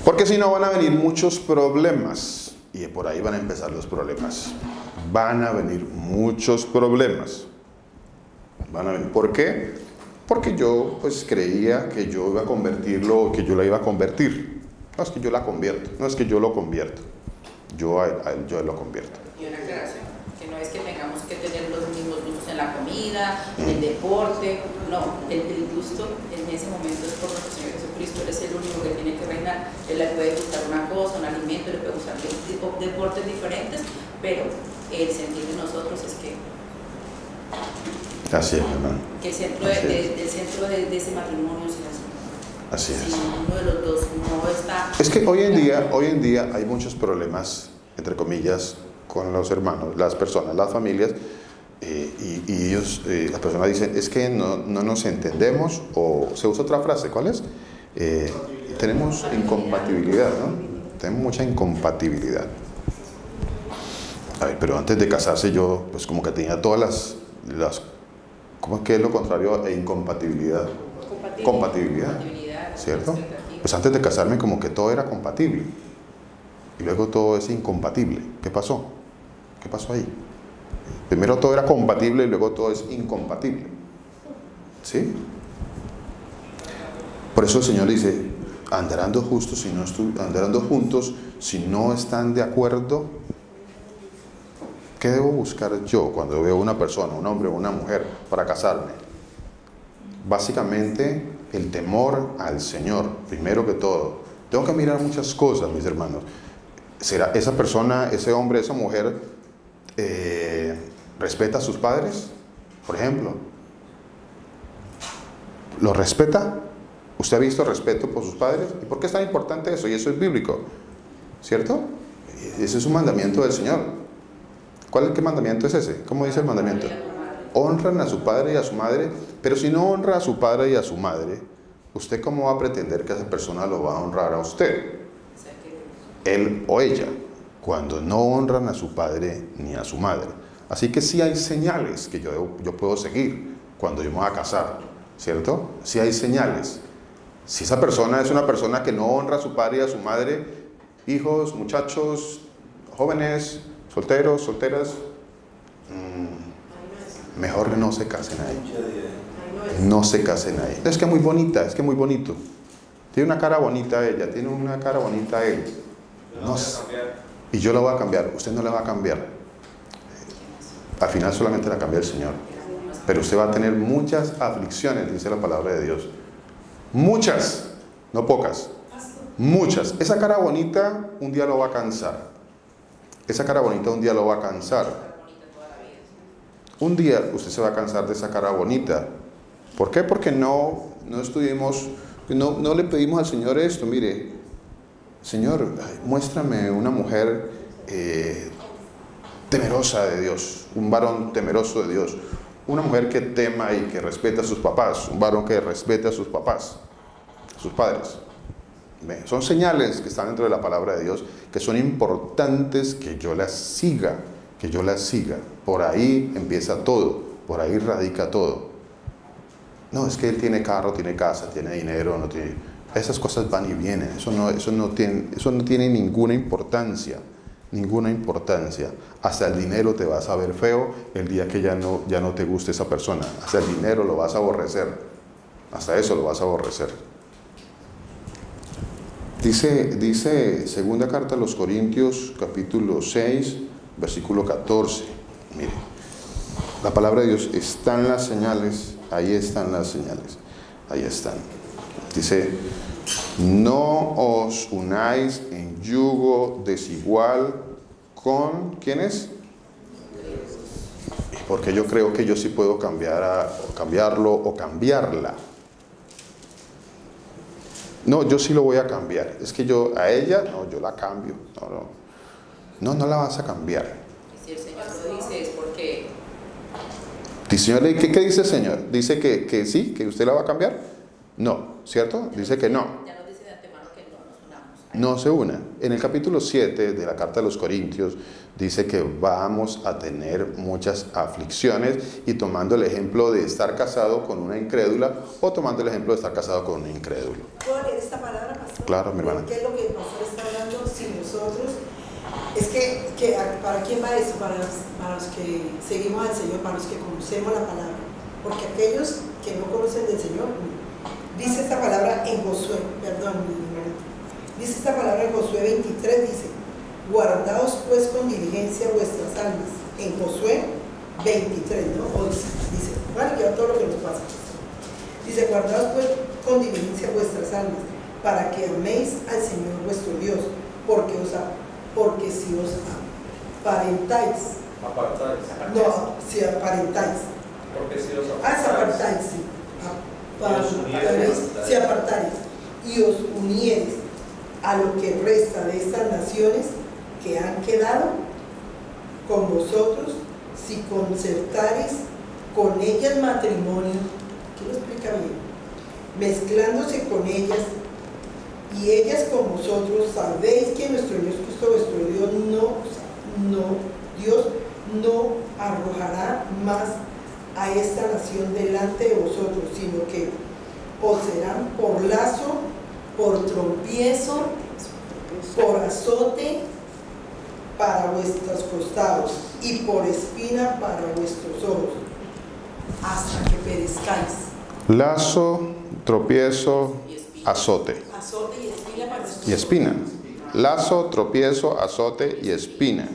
porque si no van a venir muchos problemas y por ahí van a empezar los problemas. Van a venir muchos problemas. Van a venir. ¿Por qué? Porque yo pues creía que yo iba a convertirlo, que yo la iba a convertir. No es que yo la convierto, no es que yo lo convierto. Yo a él, a él- yo a él lo convierto. Y una aclaración, que no es que tengamos que tener los mismos gustos en la comida, en el deporte, no, el, el gusto en ese momento es por nuestro Señor Jesucristo, Él es el único que tiene que reinar, Él le puede gustar una cosa, un alimento, le puede gustar deportes diferentes, pero el sentir de nosotros es que, Así es, hermano. que el centro, de, de- del centro de, de ese matrimonio es así. Si es. uno de los dos no está... Es que hoy en día, hoy en día hay muchos problemas, entre comillas, con los hermanos, las personas, las familias, eh, y, y ellos, eh, las personas dicen, es que no, no nos entendemos, o se usa otra frase, ¿cuál es? Eh, tenemos incompatibilidad, ¿no? Tenemos mucha incompatibilidad. A ver, pero antes de casarse yo, pues como que tenía todas las, las ¿cómo es que es lo contrario a incompatibilidad? Compatibilidad. compatibilidad, ¿cierto? Pues antes de casarme como que todo era compatible y luego todo es incompatible. ¿Qué pasó? ¿Qué pasó ahí? Primero todo era compatible y luego todo es incompatible. ¿Sí? Por eso el Señor dice, andarán dos justos si no andarán dos juntos si no están de acuerdo. ¿Qué debo buscar yo cuando veo una persona, un hombre o una mujer para casarme? Básicamente el temor al Señor, primero que todo. Tengo que mirar muchas cosas, mis hermanos. ¿Será esa persona, ese hombre, esa mujer, eh, respeta a sus padres? Por ejemplo. ¿Lo respeta? ¿Usted ha visto respeto por sus padres? ¿Y por qué es tan importante eso? Y eso es bíblico, ¿cierto? Ese es un mandamiento del Señor. ¿Cuál qué mandamiento es ese? ¿Cómo dice el mandamiento? Honran a su padre y a su madre, pero si no honra a su padre y a su madre, ¿usted cómo va a pretender que esa persona lo va a honrar a usted? Él o ella, cuando no honran a su padre ni a su madre. Así que sí hay señales que yo, yo puedo seguir cuando yo me voy a casar, ¿cierto? Sí hay señales. Si esa persona es una persona que no honra a su padre y a su madre, hijos, muchachos, jóvenes, solteros, solteras, mm, mejor no se casen ahí. No se casen ahí. Es que es muy bonita, es que muy bonito. Tiene una cara bonita ella, tiene una cara bonita él. No y yo la voy a cambiar. Usted no la va a cambiar. Al final solamente la cambia el Señor. Pero usted va a tener muchas aflicciones, dice la palabra de Dios. Muchas, no pocas. Muchas. Esa cara bonita un día lo va a cansar. Esa cara bonita un día lo va a cansar. Un día usted se va a cansar de esa cara bonita. ¿Por qué? Porque no, no estuvimos, no, no le pedimos al Señor esto. Mire, Señor, muéstrame una mujer eh, temerosa de Dios, un varón temeroso de Dios, una mujer que tema y que respeta a sus papás, un varón que respete a sus papás, a sus padres. Son señales que están dentro de la palabra de Dios que son importantes que yo las siga, que yo las siga. Por ahí empieza todo, por ahí radica todo. No, es que él tiene carro, tiene casa, tiene dinero, no tiene... Esas cosas van y vienen, eso no, eso no, tiene, eso no tiene ninguna importancia, ninguna importancia. Hasta el dinero te vas a ver feo el día que ya no, ya no te guste esa persona. Hasta el dinero lo vas a aborrecer, hasta eso lo vas a aborrecer. Dice, dice segunda carta a los Corintios capítulo 6, versículo 14. Mire, La palabra de Dios están las señales, ahí están las señales, ahí están. Dice, no os unáis en yugo desigual con, ¿quién es? Porque yo creo que yo sí puedo cambiar a, cambiarlo o cambiarla. No, yo sí lo voy a cambiar. Es que yo a ella, no, yo la cambio. No, no, no, no la vas a cambiar. Y si el Señor lo dice es porque Señor, ¿qué, qué dice el Señor? ¿Dice que, que sí, que usted la va a cambiar? No, ¿cierto? Dice que no. ya nos dice de antemano que no nos unamos. No se una. En el capítulo 7 de la carta de los Corintios dice que vamos a tener muchas aflicciones y tomando el ejemplo de estar casado con una incrédula o tomando el ejemplo de estar casado con un incrédulo. ¿Puedo leer esta palabra, pastor? Claro, mi hermana. ¿Qué es lo que el pastor está hablando si nosotros... Es que, que ¿para quién va eso? Para, los- para los que seguimos al Señor, para los que conocemos la palabra. Porque aquellos que no conocen del Señor, dice esta palabra en Josué, perdón. Dice esta palabra en Josué 23, dice, guardaos pues con diligencia vuestras almas. En Josué 23, ¿no? O dice, dice, vale, que todo lo que nos pasa. Dice, guardaos pues con diligencia vuestras almas, para que améis al Señor vuestro Dios, porque os a- porque si os aparentáis, Apartáis. no, si aparentáis, Porque si os ah, si apartáis, sí, apa- Y os unieres. apartaréis, si apartáis, y os unieres a lo que resta de estas naciones que han quedado con vosotros, si concertares con ellas matrimonio, ¿qué lo explica bien? Mezclándose con ellas y ellas con vosotros, sabéis que nuestro Dios Cristo, vuestro Dios, no, no, Dios no arrojará más a esta nación delante de vosotros, sino que os serán por lazo, por tropiezo, por azote para vuestros costados y por espina para vuestros ojos, hasta que perezcáis. Lazo, tropiezo, azote Azote y espina para vuestros y espina. Lazo, tropiezo, azote y espina.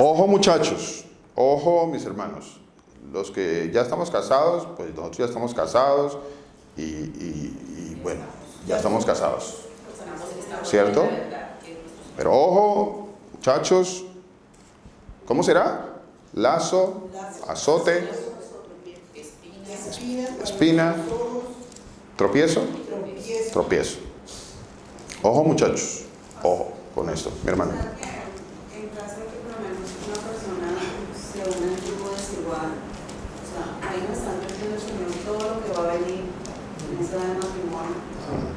Ojo muchachos, ojo mis hermanos, los que ya estamos casados, pues nosotros ya estamos casados y, y- y, bueno, ya estamos casados. ¿Cierto? Pero ojo muchachos, ¿cómo será? Lazo, azote, espina, tropiezo, tropiezo. tropiezo. Ojo muchachos, ojo con esto, mi hermano. En caso de que por lo menos una persona se una en yugo desigual, o sea, diciendo el Señor todo lo que va a venir en esa de matrimonio,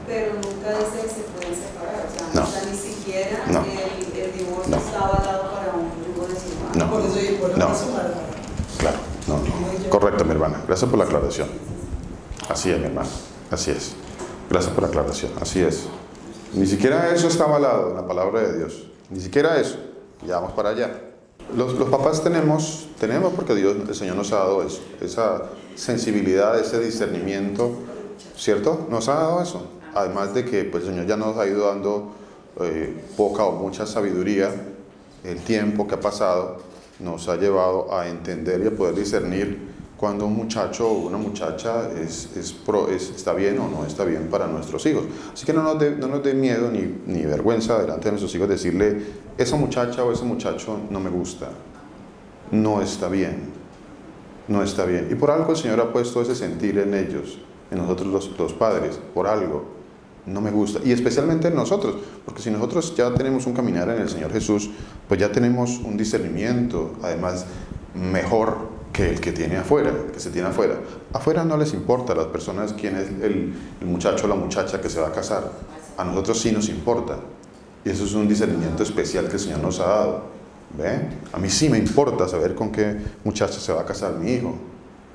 pero nunca dice que se pueden separar, o sea, No. o sea, ni siquiera No. el, el divorcio No. está avalado para un yugo desigual. No. Por eso yo por No. Claro, no, no. Correcto, mi hermana. Gracias por la aclaración. Así es, mi hermana. Así es. Gracias por la aclaración. Así es. Ni siquiera eso está avalado en la palabra de Dios. Ni siquiera eso. Ya vamos para allá. Los, los papás tenemos, tenemos porque Dios, el Señor nos ha dado eso, esa sensibilidad, ese discernimiento, ¿cierto? Nos ha dado eso. Además de que pues, el Señor ya nos ha ido dando eh, poca o mucha sabiduría, el tiempo que ha pasado nos ha llevado a entender y a poder discernir cuando un muchacho o una muchacha es, es pro- es- está bien o no está bien para nuestros hijos. Así que no nos dé no miedo ni, ni vergüenza delante de nuestros hijos decirle, esa muchacha o ese muchacho no me gusta, no está bien, no está bien. Y por algo el Señor ha puesto ese sentir en ellos, en nosotros los, los padres, por algo. No me gusta. Y especialmente en nosotros, porque si nosotros ya tenemos un caminar en el Señor Jesús, pues ya tenemos un discernimiento, además, mejor que el que tiene afuera, que se tiene afuera. Afuera no les importa a las personas quién es el, muchacho o la muchacha que se va a casar. A nosotros sí nos importa. Y eso es un discernimiento especial que el Señor nos ha dado. ¿Ve? A mí sí me importa saber con qué muchacha se va a casar mi hijo.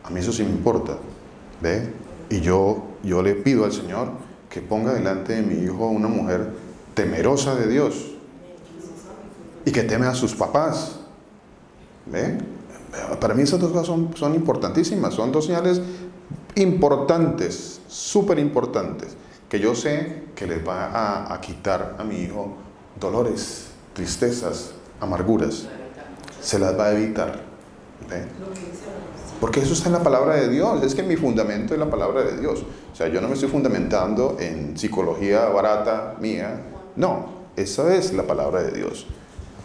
A mí eso sí me importa. ¿Ve? Y yo, yo le pido al Señor que ponga delante de mi hijo una mujer temerosa de Dios y que teme a sus papás. ¿Ve? Para mí esas dos cosas son, son importantísimas, son dos señales importantes, súper importantes, que yo sé que les va a, a quitar a mi hijo dolores, tristezas, amarguras. Se las va a evitar. La Porque eso está en la palabra de Dios. Es que mi fundamento es la palabra de Dios. O sea, yo no me estoy fundamentando en psicología barata mía. No, esa es la palabra de Dios.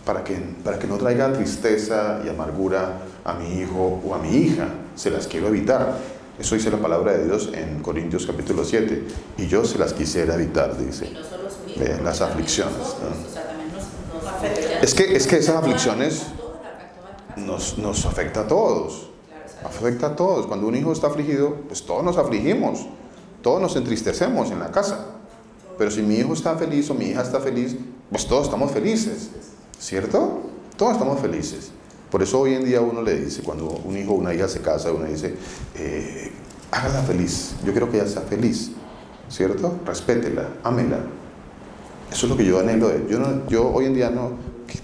Para que, para que no traiga tristeza y amargura a mi hijo o a mi hija. Se las quiero evitar. Eso dice la palabra de Dios en Corintios capítulo 7. Y yo se las quisiera evitar, dice. no las aflicciones, nosotros, ¿no? o sea, también nos- nos Afecta. afecta. Es que- es que esas aflicciones. Nos, nos afecta a todos. Afecta a todos. Cuando un hijo está afligido, pues todos nos afligimos. Todos nos entristecemos en la casa. Pero si mi hijo está feliz o mi hija está feliz, pues todos estamos felices. ¿Cierto? Todos estamos felices. Por eso hoy en día uno le dice, cuando un hijo o una hija se casa, uno dice, eh, hágala feliz. Yo quiero que ella sea feliz. ¿Cierto? Respétela, ámela. Eso es lo que yo anhelo. de- Yo, no- yo hoy en día no,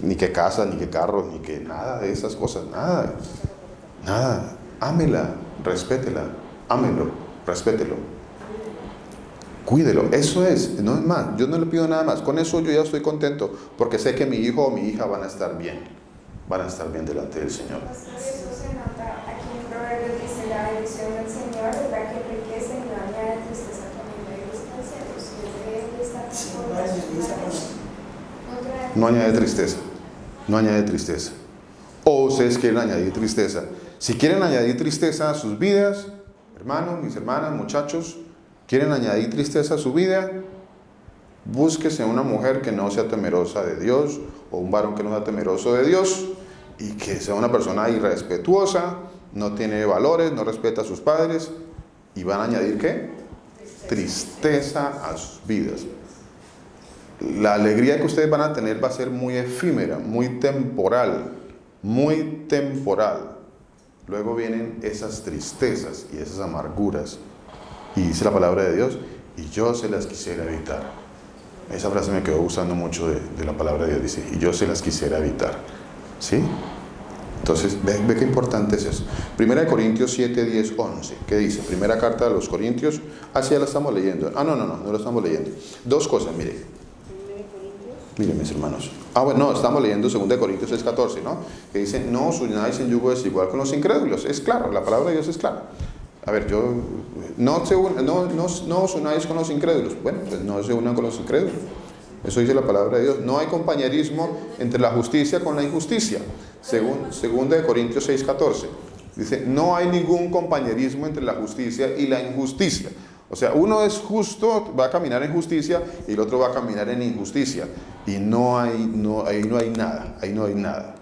ni que casa, ni que carro, ni que nada de esas cosas, nada. Nada. Ámela, respétela, ámelo, respételo. Cuídelo, eso es, no es más. Yo no le pido nada más. Con eso yo ya estoy contento porque sé que mi hijo o mi hija van a estar bien. Van a estar bien delante del Señor. Pastor, eso se nota aquí en Proverbios dice la bendición del Señor es la que enriquece y no añade tristeza con el No añade tristeza. No añade tristeza. O ustedes quieren añadir tristeza. Si quieren añadir tristeza a sus vidas, hermanos, mis hermanas, muchachos, quieren añadir tristeza a su vida, búsquese una mujer que no sea temerosa de Dios o un varón que no sea temeroso de Dios y que sea una persona irrespetuosa, no tiene valores, no respeta a sus padres y van a añadir qué? Tristeza a sus vidas. La alegría que ustedes van a tener va a ser muy efímera, muy temporal, muy temporal. Luego vienen esas tristezas y esas amarguras. Y dice la palabra de Dios, y yo se las quisiera evitar. Esa frase me quedó gustando mucho de, la palabra de Dios, dice, y yo se las quisiera evitar. ¿Sí? Entonces, ve, qué importante es eso. Primera de Corintios 7, 10, 11. ¿Qué dice? Primera carta de los Corintios. Ah, sí, ya la estamos leyendo. Ah, no, no, no, no la estamos leyendo. Dos cosas, mire. Miren, mis hermanos. Ah, bueno, no, estamos leyendo 2 de Corintios 6, 14, ¿no? Que dice, no os unáis en yugo desigual con los incrédulos. Es claro, la palabra de Dios es clara. A ver, yo, no, se un- no, no, no os unáis con los incrédulos. Bueno, pues no se unan con los incrédulos. Eso dice la palabra de Dios. No hay compañerismo entre la justicia con la injusticia. Según, segunda de Corintios 6, 14. Dice, no hay ningún compañerismo entre la justicia y la injusticia. O sea, uno es justo, va a caminar en justicia y el otro va a caminar en injusticia. Y no hay, no, ahí no hay nada, ahí no hay nada.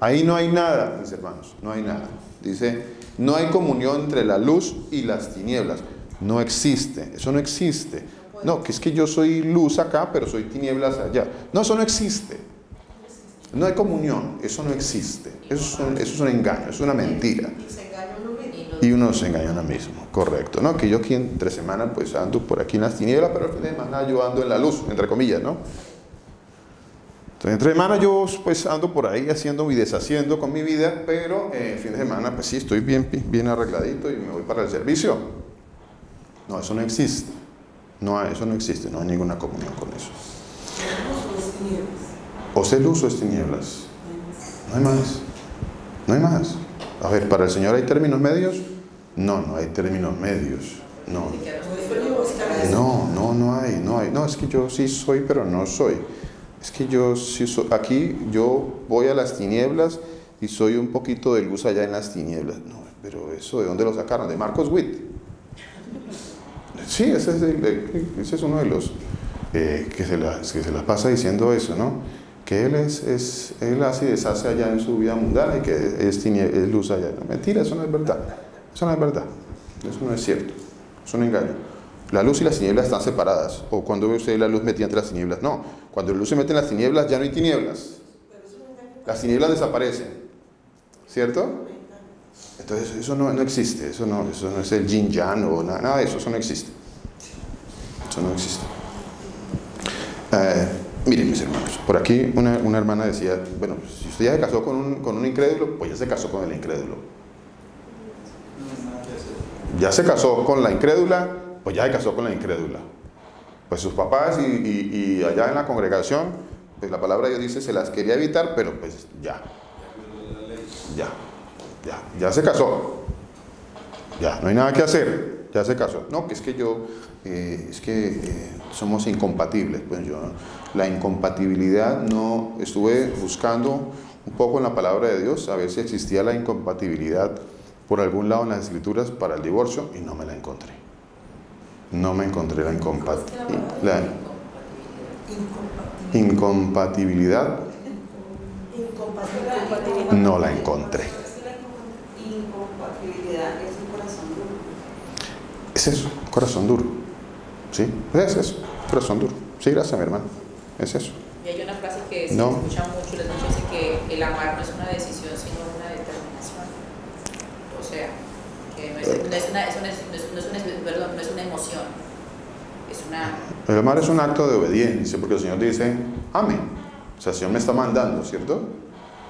Ahí no hay nada, mis hermanos, no hay nada. Dice, no hay comunión entre la luz y las tinieblas. No existe, eso no existe. No, que es que yo soy luz acá, pero soy tinieblas allá. No, eso no existe. No hay comunión, eso no existe. Eso es un, eso es un engaño, es una mentira. Y uno se engaña a uno mismo, correcto. ¿no? Que yo aquí entre semana pues ando por aquí en las tinieblas, pero el fin de semana yo ando en la luz, entre comillas, ¿no? Entonces, entre semana yo pues ando por ahí haciendo y deshaciendo con mi vida, pero eh, el fin de semana pues sí, estoy bien, bien arregladito y me voy para el servicio. No, eso no existe. No hay, eso no existe, no hay ninguna comunión con eso. O sea, el uso es tinieblas. No hay más. No hay más. A ver, ¿para el Señor hay términos medios? No, no hay términos medios. No. No, no, no hay, no hay. No, es que yo sí soy, pero no soy. Es que yo sí soy. Aquí yo voy a las tinieblas y soy un poquito de luz allá en las tinieblas. No, pero eso, ¿de dónde lo sacaron? De Marcos Witt. Sí, ese es, el- ese es uno de los eh, que, se las, que se las pasa diciendo eso, ¿no? Que él, es, es, él hace y deshace allá en su vida mundana y que es, es luz allá. No, mentira, eso no es verdad. Eso no es verdad. Eso no es cierto. Es un engaño. La luz y las tinieblas están separadas. O cuando ve usted la luz metida entre las tinieblas. No. Cuando luz se mete en las tinieblas ya no hay tinieblas. Las tinieblas desaparecen. ¿Cierto? Entonces eso no, no existe. Eso no, eso no es el yin yang o nada, nada de eso. Eso no existe. Eso no existe. Eh, miren mis hermanos, por aquí una, una hermana decía, bueno, si usted ya se casó con un, con un incrédulo, pues ya se casó con el incrédulo. Ya se casó con la incrédula, pues ya se casó con la incrédula. Pues sus papás y, allá en la congregación, pues la palabra de Dios dice, se las quería evitar, pero pues ya. Ya. Ya, ya se casó. Ya, no hay nada que hacer. Ya se casó. No, que es que yo, eh, es que eh, somos incompatibles. Pues yo, la incompatibilidad no, estuve buscando un poco en la palabra de Dios a ver si existía la incompatibilidad por algún lado en las escrituras para el divorcio y no me la encontré. No me encontré la incompatibilidad. La incompatibilidad no la encontré. Es eso, corazón duro. ¿Sí? Es eso, corazón duro. Sí, gracias, mi hermano. Es eso. Y hay una frase que se No. escucha mucho, les dice que el amar no es una decisión, sino una determinación. O sea, que no es, una, eso no es, no es- no es una- perdón, no es una emoción, es una... El amar es un acto de obediencia, porque el Señor dice, amén. O sea, el Señor me está mandando, ¿cierto?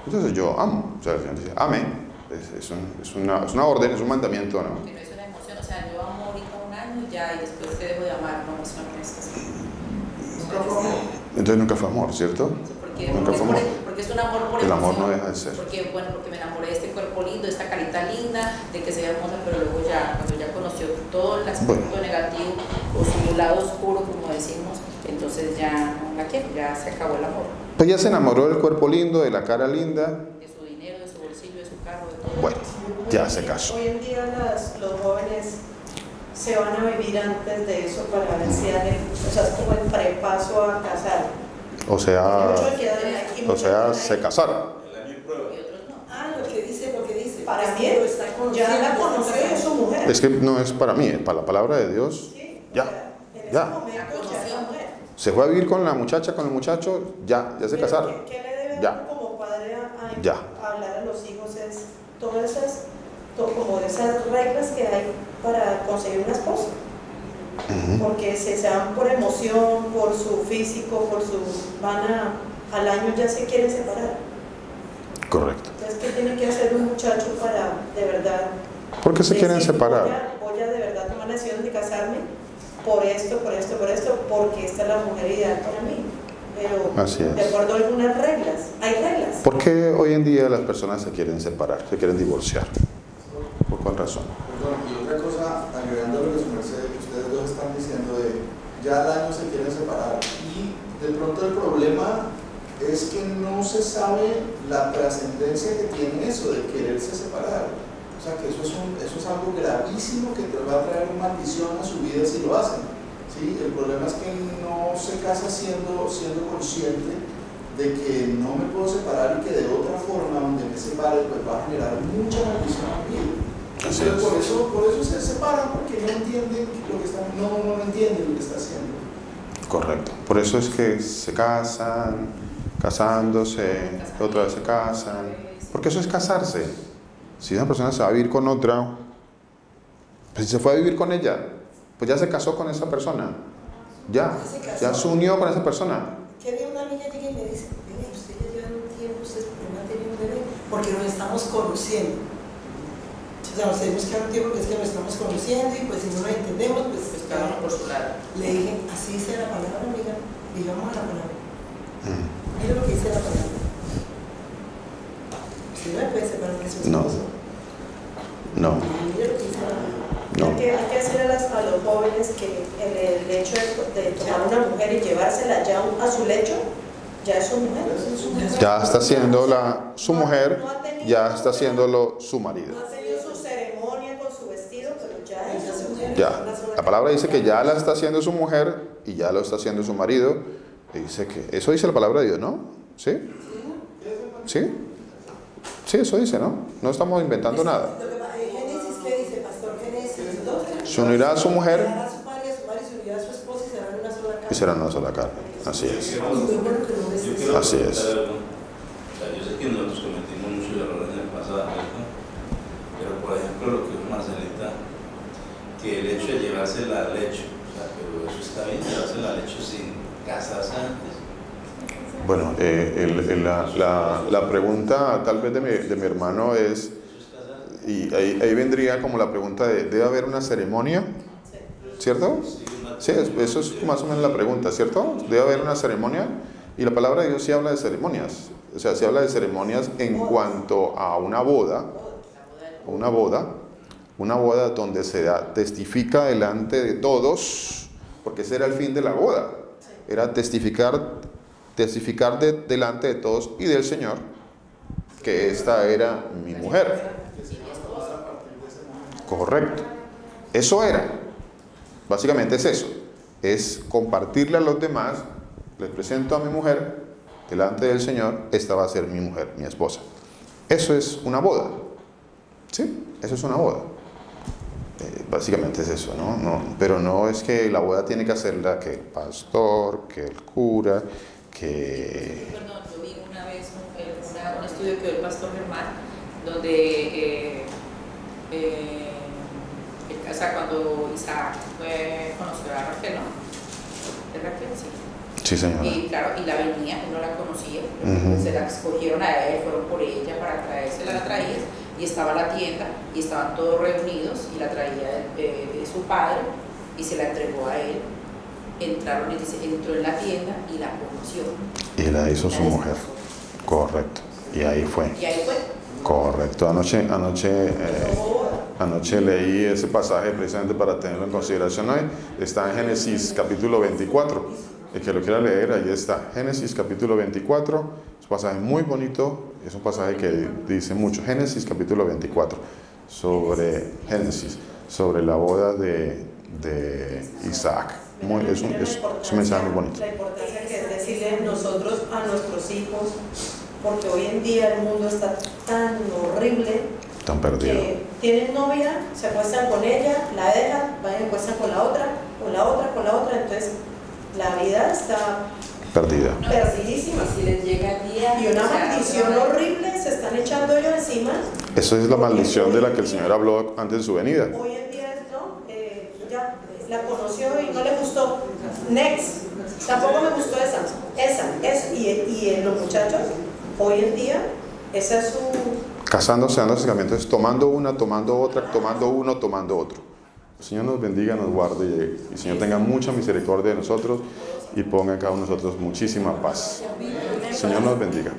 Entonces yo amo. O sea, el Señor dice, amén. Es, es un- es una, es una orden, es un mandamiento, ¿no? es una emoción, o sea, yo amo ahorita un año ya y después te dejo de amar, no, eso no es así. Nunca fue amor. Entonces nunca fue amor, ¿cierto? Porque, Nunca fue amor. Porque es un amor por El amor no deja de ser. Porque, bueno, porque me enamoré de este cuerpo lindo, de esta carita linda, de que se ve hermosa, pero luego ya, cuando ya conoció todo el aspecto Bueno. negativo o su lado oscuro, como decimos, entonces ya no la quiero, ya se acabó el amor. Pues ya se enamoró del cuerpo lindo, de la cara linda. De su dinero, de su bolsillo, de su carro, de todo. Bueno, ya se casó. Hoy en día las- los jóvenes se van a vivir antes de eso para ver si el, o sea, es como el prepaso a casar. O sea, o sea, se casaron. El año y prueba. Y otros no. Ah, lo que dice, lo que dice. Para Es mí, ya la es su mujer. Es que no es para mí, es para la palabra de Dios. Ya, ya. Se fue a vivir con la muchacha, con el muchacho, ya, ya se casaron. ¿Qué, qué le debe Ya. uno como padre a, a- Ya. hablar a los hijos? Es todas esas, como esas reglas que hay para conseguir una esposa. Porque se, se van por emoción, por su físico, por su... van a... al año ya se quieren separar. Correcto. Entonces, ¿qué tiene que hacer un muchacho para de verdad... ¿Por qué se quieren decir, separar? Voy a, voy a de verdad tomar la decisión de casarme por esto, por esto, por esto, porque esta es la mujer ideal para mí. Pero Así es. de acuerdo a algunas reglas. Hay reglas. ¿Por qué hoy en día las personas se quieren separar, se quieren divorciar? ¿Por cuál razón? Perdón, y otra cosa, agregando lo que su merced, que ustedes dos están diciendo de ya año se quieren separar. Y de pronto el problema es que no se sabe la trascendencia que tiene eso de quererse separar. O sea que eso es, un- eso es algo gravísimo que te va a traer maldición a su vida si lo hacen. ¿sí? El problema es que no se casa siendo, siendo consciente de que no me puedo separar y que de otra forma donde me separe pues va a generar mucha maldición a vida. Así Entonces, es. por eso, por eso se separan, porque no entienden lo que están, no, no entienden lo que está haciendo. Correcto. Por eso es que se casan, casándose, otra vez se casan. Porque eso es casarse. Si una persona se va a vivir con otra, pues si se fue a vivir con ella, pues ya se casó con esa persona. Ya, ya se unió con esa persona. Que había una niña llega y me dice, venga, usted ya lleva un tiempo, usted no ha tenido un bebé, porque nos estamos conociendo. O sea, nos tenemos que dar un tiempo que es que nos estamos conociendo y pues si no nos entendemos, pues, Pues cada uno por su lado. le dije, así dice la palabra, amiga, digamos a la palabra. Mm. Mira lo que dice la palabra. Si no me puede separar de su No. esposo. No, Mira lo que dice la palabra. no. Hay que, hay que decirle a, las- a los jóvenes que el, el hecho de, de tomar una mujer y llevársela ya a su lecho, ya es su mujer. Ya está siendo la, su mujer, ya está haciéndolo su marido. No ha tenido su ceremonia con su vestido, pero ya es su mujer. Ya, la palabra dice que ya la está haciendo su mujer y ya lo está haciendo su marido. Y dice que, eso dice la palabra de Dios, ¿no? ¿Sí? ¿Sí? Sí, eso dice, ¿no? No estamos inventando nada. Lo que pa- en Génesis, ¿qué dice, pastor? Génesis 2. Se unirá a su mujer y serán una sola carne. Así es. Así es. yo sé que nosotros cometimos muchos errores en el pasado. Pero por ejemplo lo que que el hecho de llevársela al lecho, o sea, pero eso está bien, llevársela al lecho sin casarse antes. Bueno, eh, el- el- la, la- la pregunta tal vez de mi, de mi hermano es, y ahí, ahí vendría como la pregunta de, ¿debe haber una ceremonia? ¿Cierto? Sí, eso es más o menos la pregunta, ¿cierto? Debe haber una ceremonia y la palabra de Dios sí habla de ceremonias. O sea, sí habla de ceremonias en cuanto a una boda, una boda, una boda donde se da- testifica delante de todos, porque ese era el fin de la boda, era testificar, testificar de- delante de todos y del Señor que esta era mi mujer. Correcto. Eso era. Básicamente es eso. Es compartirle a los demás, les presento a mi mujer delante del Señor, esta va a ser mi mujer, mi esposa. Eso es una boda. ¿Sí? Eso es una boda. Eh, básicamente es eso, ¿no? ¿no? Pero no es que la boda tiene que hacerla que el pastor, que el cura, que... Perdón, yo vi una vez un, una- un estudio que dio el pastor Germán, donde, eh, eh, o sea, cuando Isaac fue, conoció a Raquel, ¿no? ¿Es Raquel? Sí. Sí, señora. Y claro, y la venía, no la conocía, se la escogieron a él, fueron por ella para traérsela, la traía, y estaba la tienda, y estaban todos reunidos, y la traía de, de- de su padre, y se la entregó a él. Entraron, y dice, entró en la tienda y la conoció. Y la hizo La su mujer. Correcto. Y ahí fue. Y ahí fue. Correcto. Anoche, anoche, eh, anoche leí ese pasaje precisamente para tenerlo en consideración hoy. Está en Génesis capítulo 24. El que lo quiera leer, ahí está. Génesis capítulo 24. Es un pasaje muy bonito. Es un pasaje que dice mucho. Génesis capítulo 24. Sobre Génesis. Sobre la boda de, de Isaac. Muy- es, un, es- es un mensaje muy bonito. La importancia que es decirle nosotros a nuestros hijos, porque hoy en día el mundo está tan horrible Tan perdido. que tienen novia, se acuestan con ella, la dejan, van y acuestan con la otra, con la otra, con la otra, entonces la vida está Perdida. perdidísima. Si les llega el día. Y una maldición horrible se están echando ellos encima. Esa es la maldición de la que el Señor habló antes de su venida. Hoy en día ¿no? Eh, ya la conoció y no le gustó. Next. Tampoco me gustó esa. Esa, esa. Y, y en los muchachos, hoy en día, esa es su. Casándose, acercamientos, es tomando una, tomando otra, tomando uno, tomando otro. El Señor nos bendiga, nos guarde y, y el Señor tenga mucha misericordia de nosotros y ponga en cada uno de nosotros muchísima paz. Señor nos bendiga.